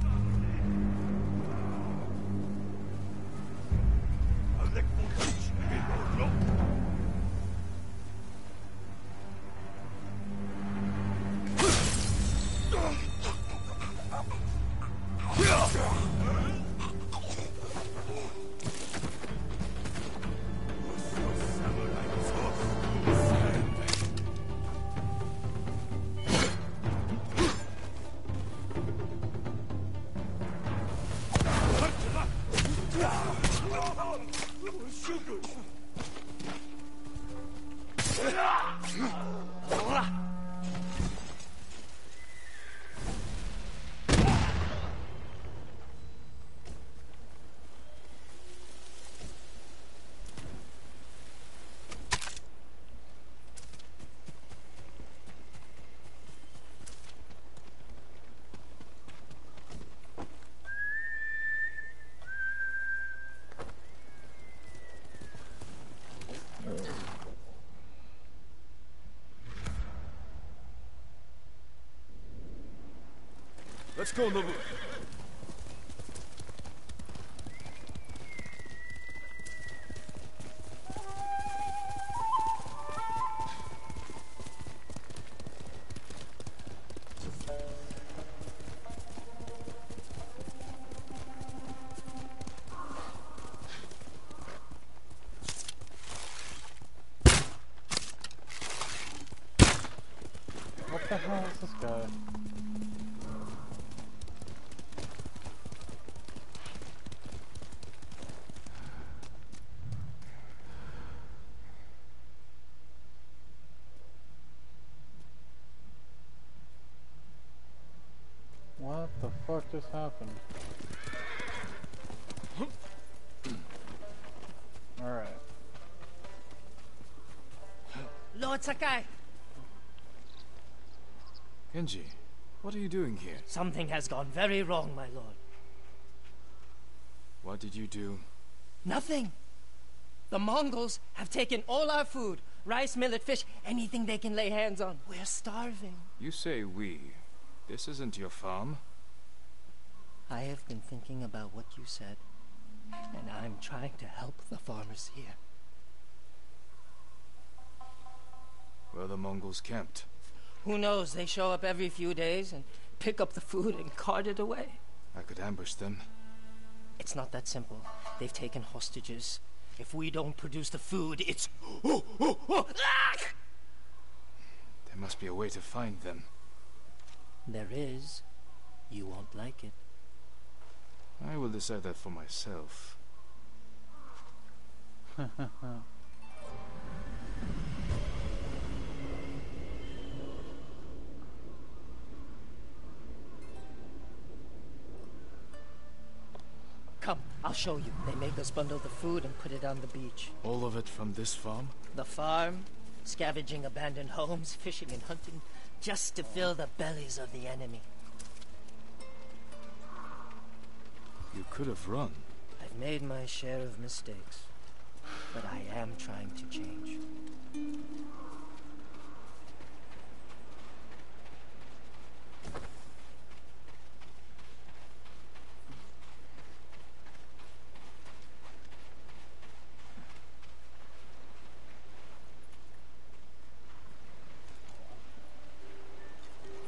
Let's go, Nobu. Sakai! Kenji, what are you doing here? Something has gone very wrong, my lord. What did you do? Nothing! The Mongols have taken all our food rice, millet, fish, anything they can lay hands on. We're starving. You say we. This isn't your farm. I have been thinking about what you said, and I'm trying to help the farmers here. Where the Mongols camped? Who knows? They show up every few days and pick up the food and cart it away. I could ambush them. It's not that simple. They've taken hostages. If we don't produce the food, it's. Oh, oh, oh, ah! There must be a way to find them. There is. You won't like it. I will decide that for myself. I'll show you. They make us bundle the food and put it on the beach. All of it from this farm? The farm, scavenging abandoned homes, fishing and hunting, just to fill the bellies of the enemy. You could have run. I've made my share of mistakes, but I am trying to change.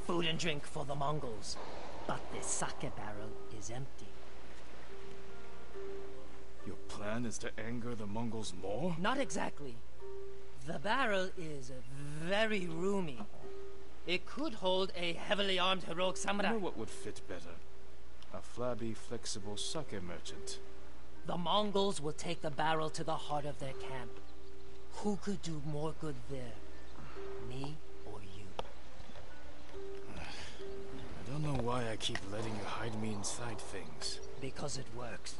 Food and drink for the Mongols, but the sake barrel is empty. Your plan is to anger the Mongols more? Not exactly. The barrel is very roomy. It could hold a heavily armed heroic I samurai. know what would fit better. A flabby, flexible sake merchant. The Mongols will take the barrel to the heart of their camp. Who could do more good there? Me don't know why I keep letting you hide me inside things. Because it works.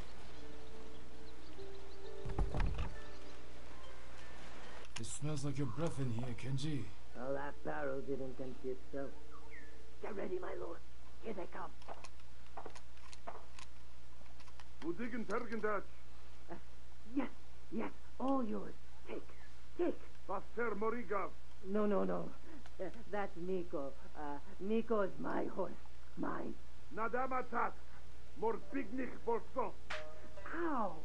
It smells like your breath in here, Kenji. Well, that barrel didn't empty itself. Get ready, my lord. Here they come. Budigen Tergendach. Yes, yes, all yours. Take, take. Vaster Morigav. No, no, no. Uh, that's Miko. Uh, Miko is my horse. Mine. Nadamatat. Morbignik Borsko. Ow!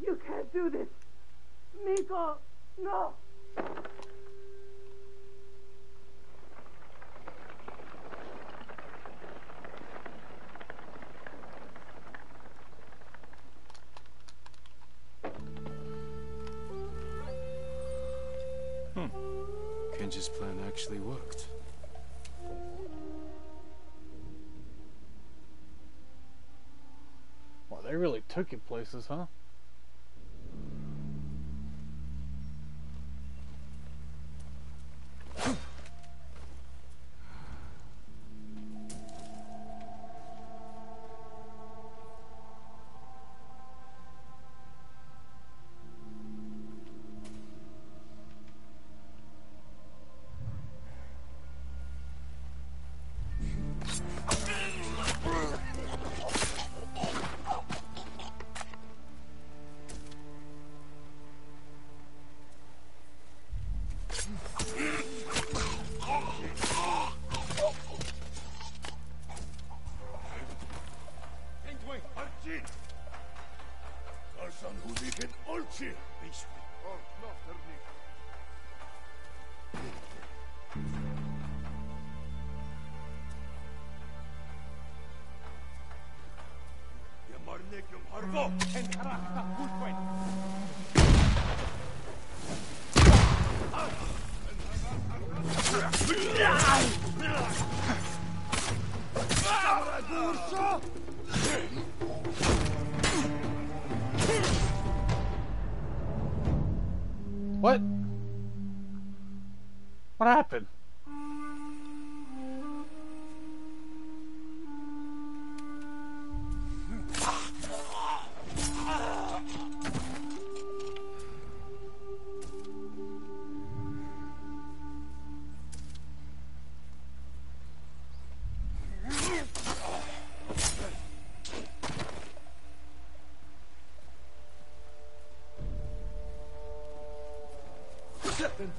You can't do this! Miko! No! Hmm. Kenji's plan actually worked. Well, they really took you places, huh?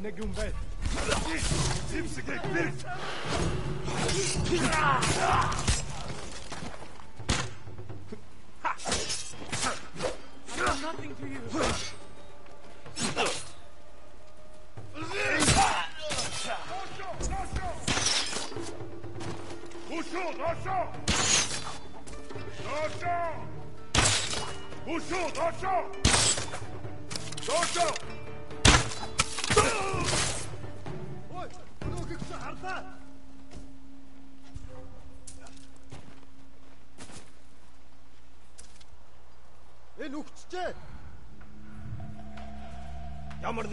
Tent negum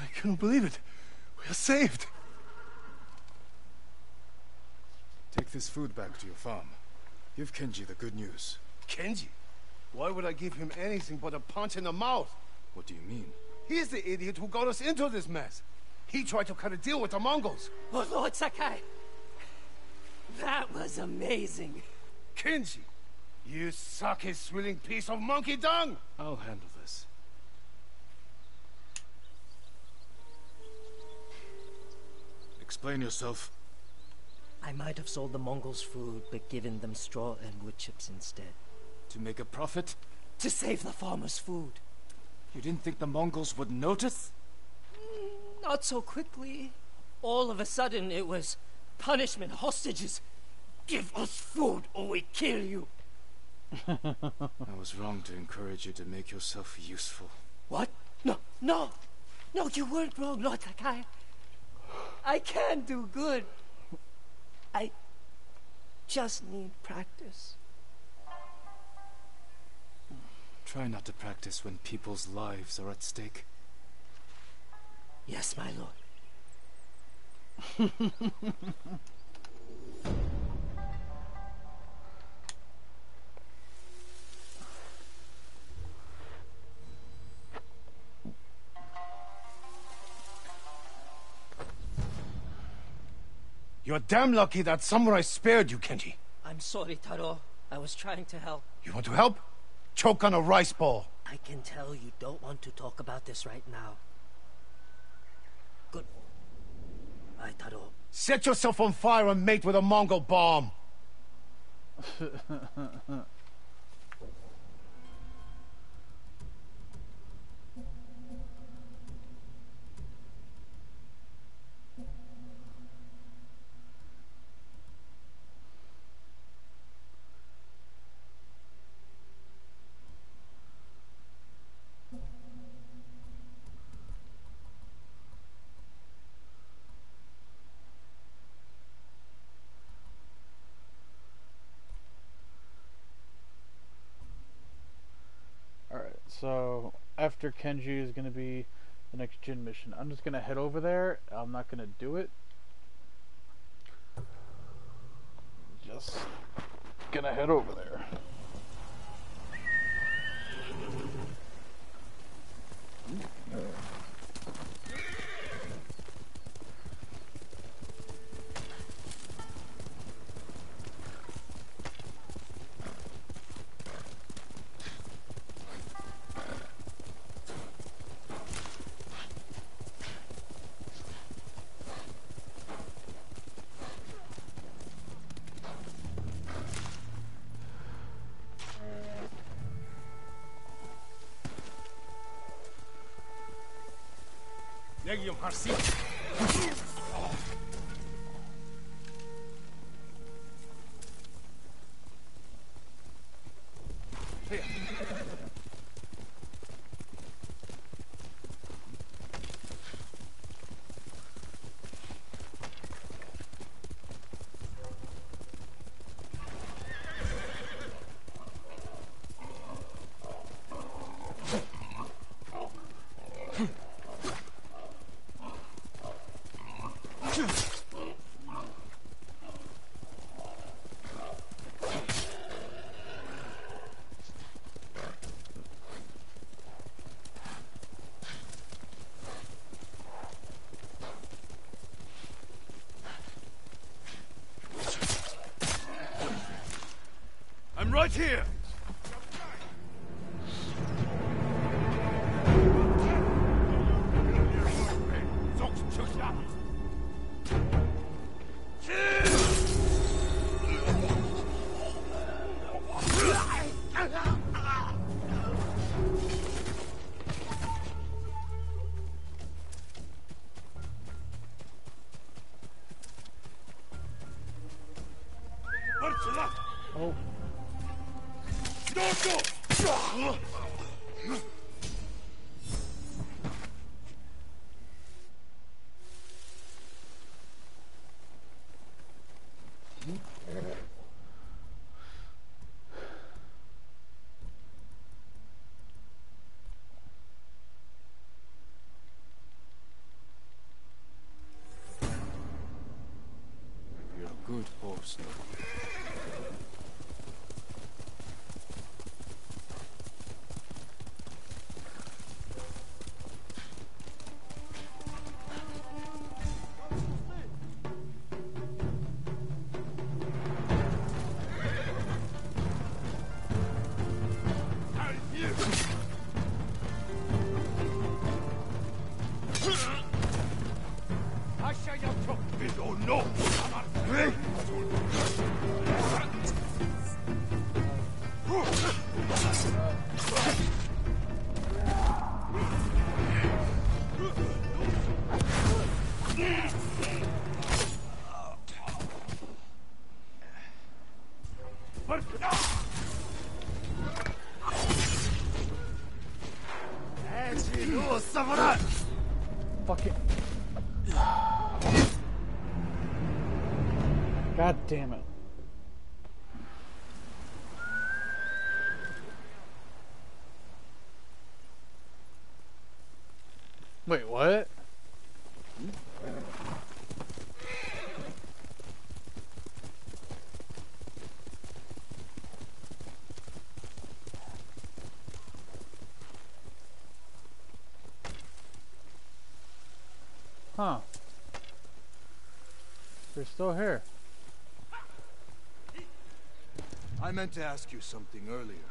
I can't believe it. We are saved. Take this food back to your farm. Give Kenji the good news. Kenji? Why would I give him anything but a punch in the mouth? What do you mean? He's the idiot who got us into this mess. He tried to cut a deal with the Mongols. Oh, Lord Sakai. That was amazing. Kenji, you suck his swilling piece of monkey dung! I'll handle this. Explain yourself. I might have sold the Mongols food, but given them straw and wood chips instead. To make a profit? To save the farmers' food. You didn't think the Mongols would notice? Mm, not so quickly. All of a sudden, it was punishment, hostages. Give us food or we kill you. I was wrong to encourage you to make yourself useful. What? No, no. No, you weren't wrong, Lord Sakai. I can do good. I just need practice. Try not to practice when people's lives are at stake. Yes, my lord. You're damn lucky that samurai spared you, Kenji. I'm sorry, Taro. I was trying to help. You want to help? Choke on a rice ball. I can tell you don't want to talk about this right now. Good. Bye, Taro. Set yourself on fire and mate with a Mongol bomb. Alright, so after Kenji is going to be the next Jin mission. I'm just going to head over there. I'm not going to do it. Just going to head over there. Negium Harsi. I'm right here. Damn it. Wait, what? Huh. They're still here. I meant to ask you something earlier.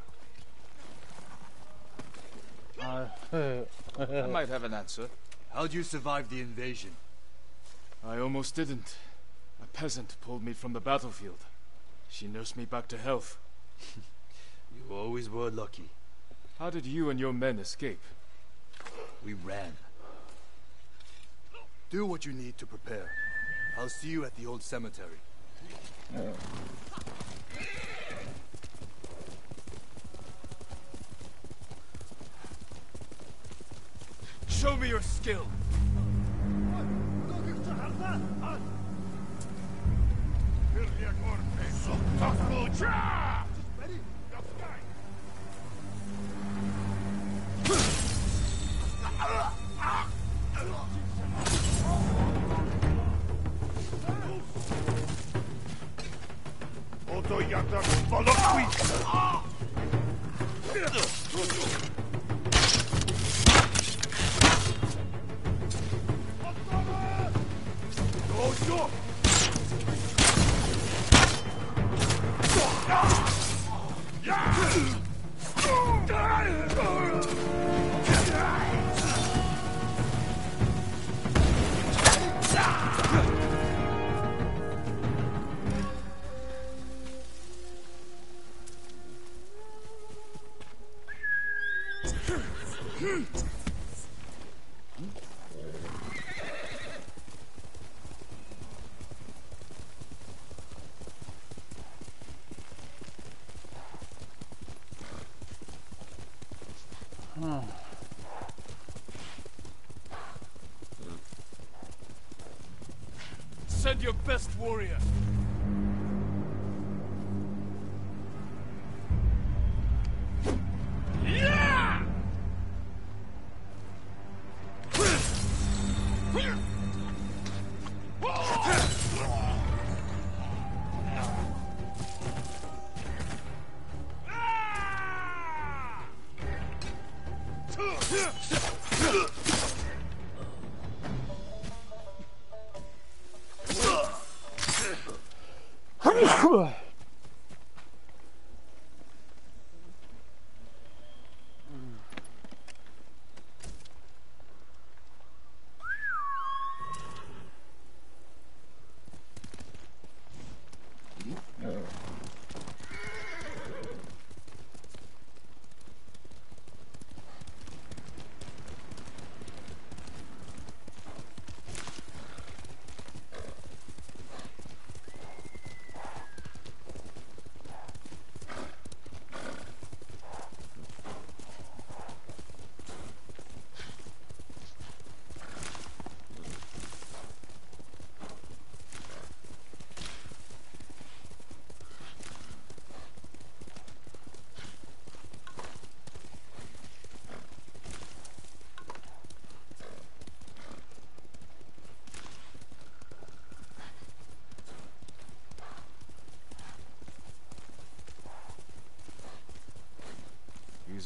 Uh, I might have an answer. How'd you survive the invasion? I almost didn't. A peasant pulled me from the battlefield. She nursed me back to health. You always were lucky. How did you and your men escape? We ran. Do what you need to prepare. I'll see you at the old cemetery. Show me your skill. Oto yatak balokwi! Dojo! Warrior.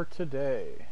for today.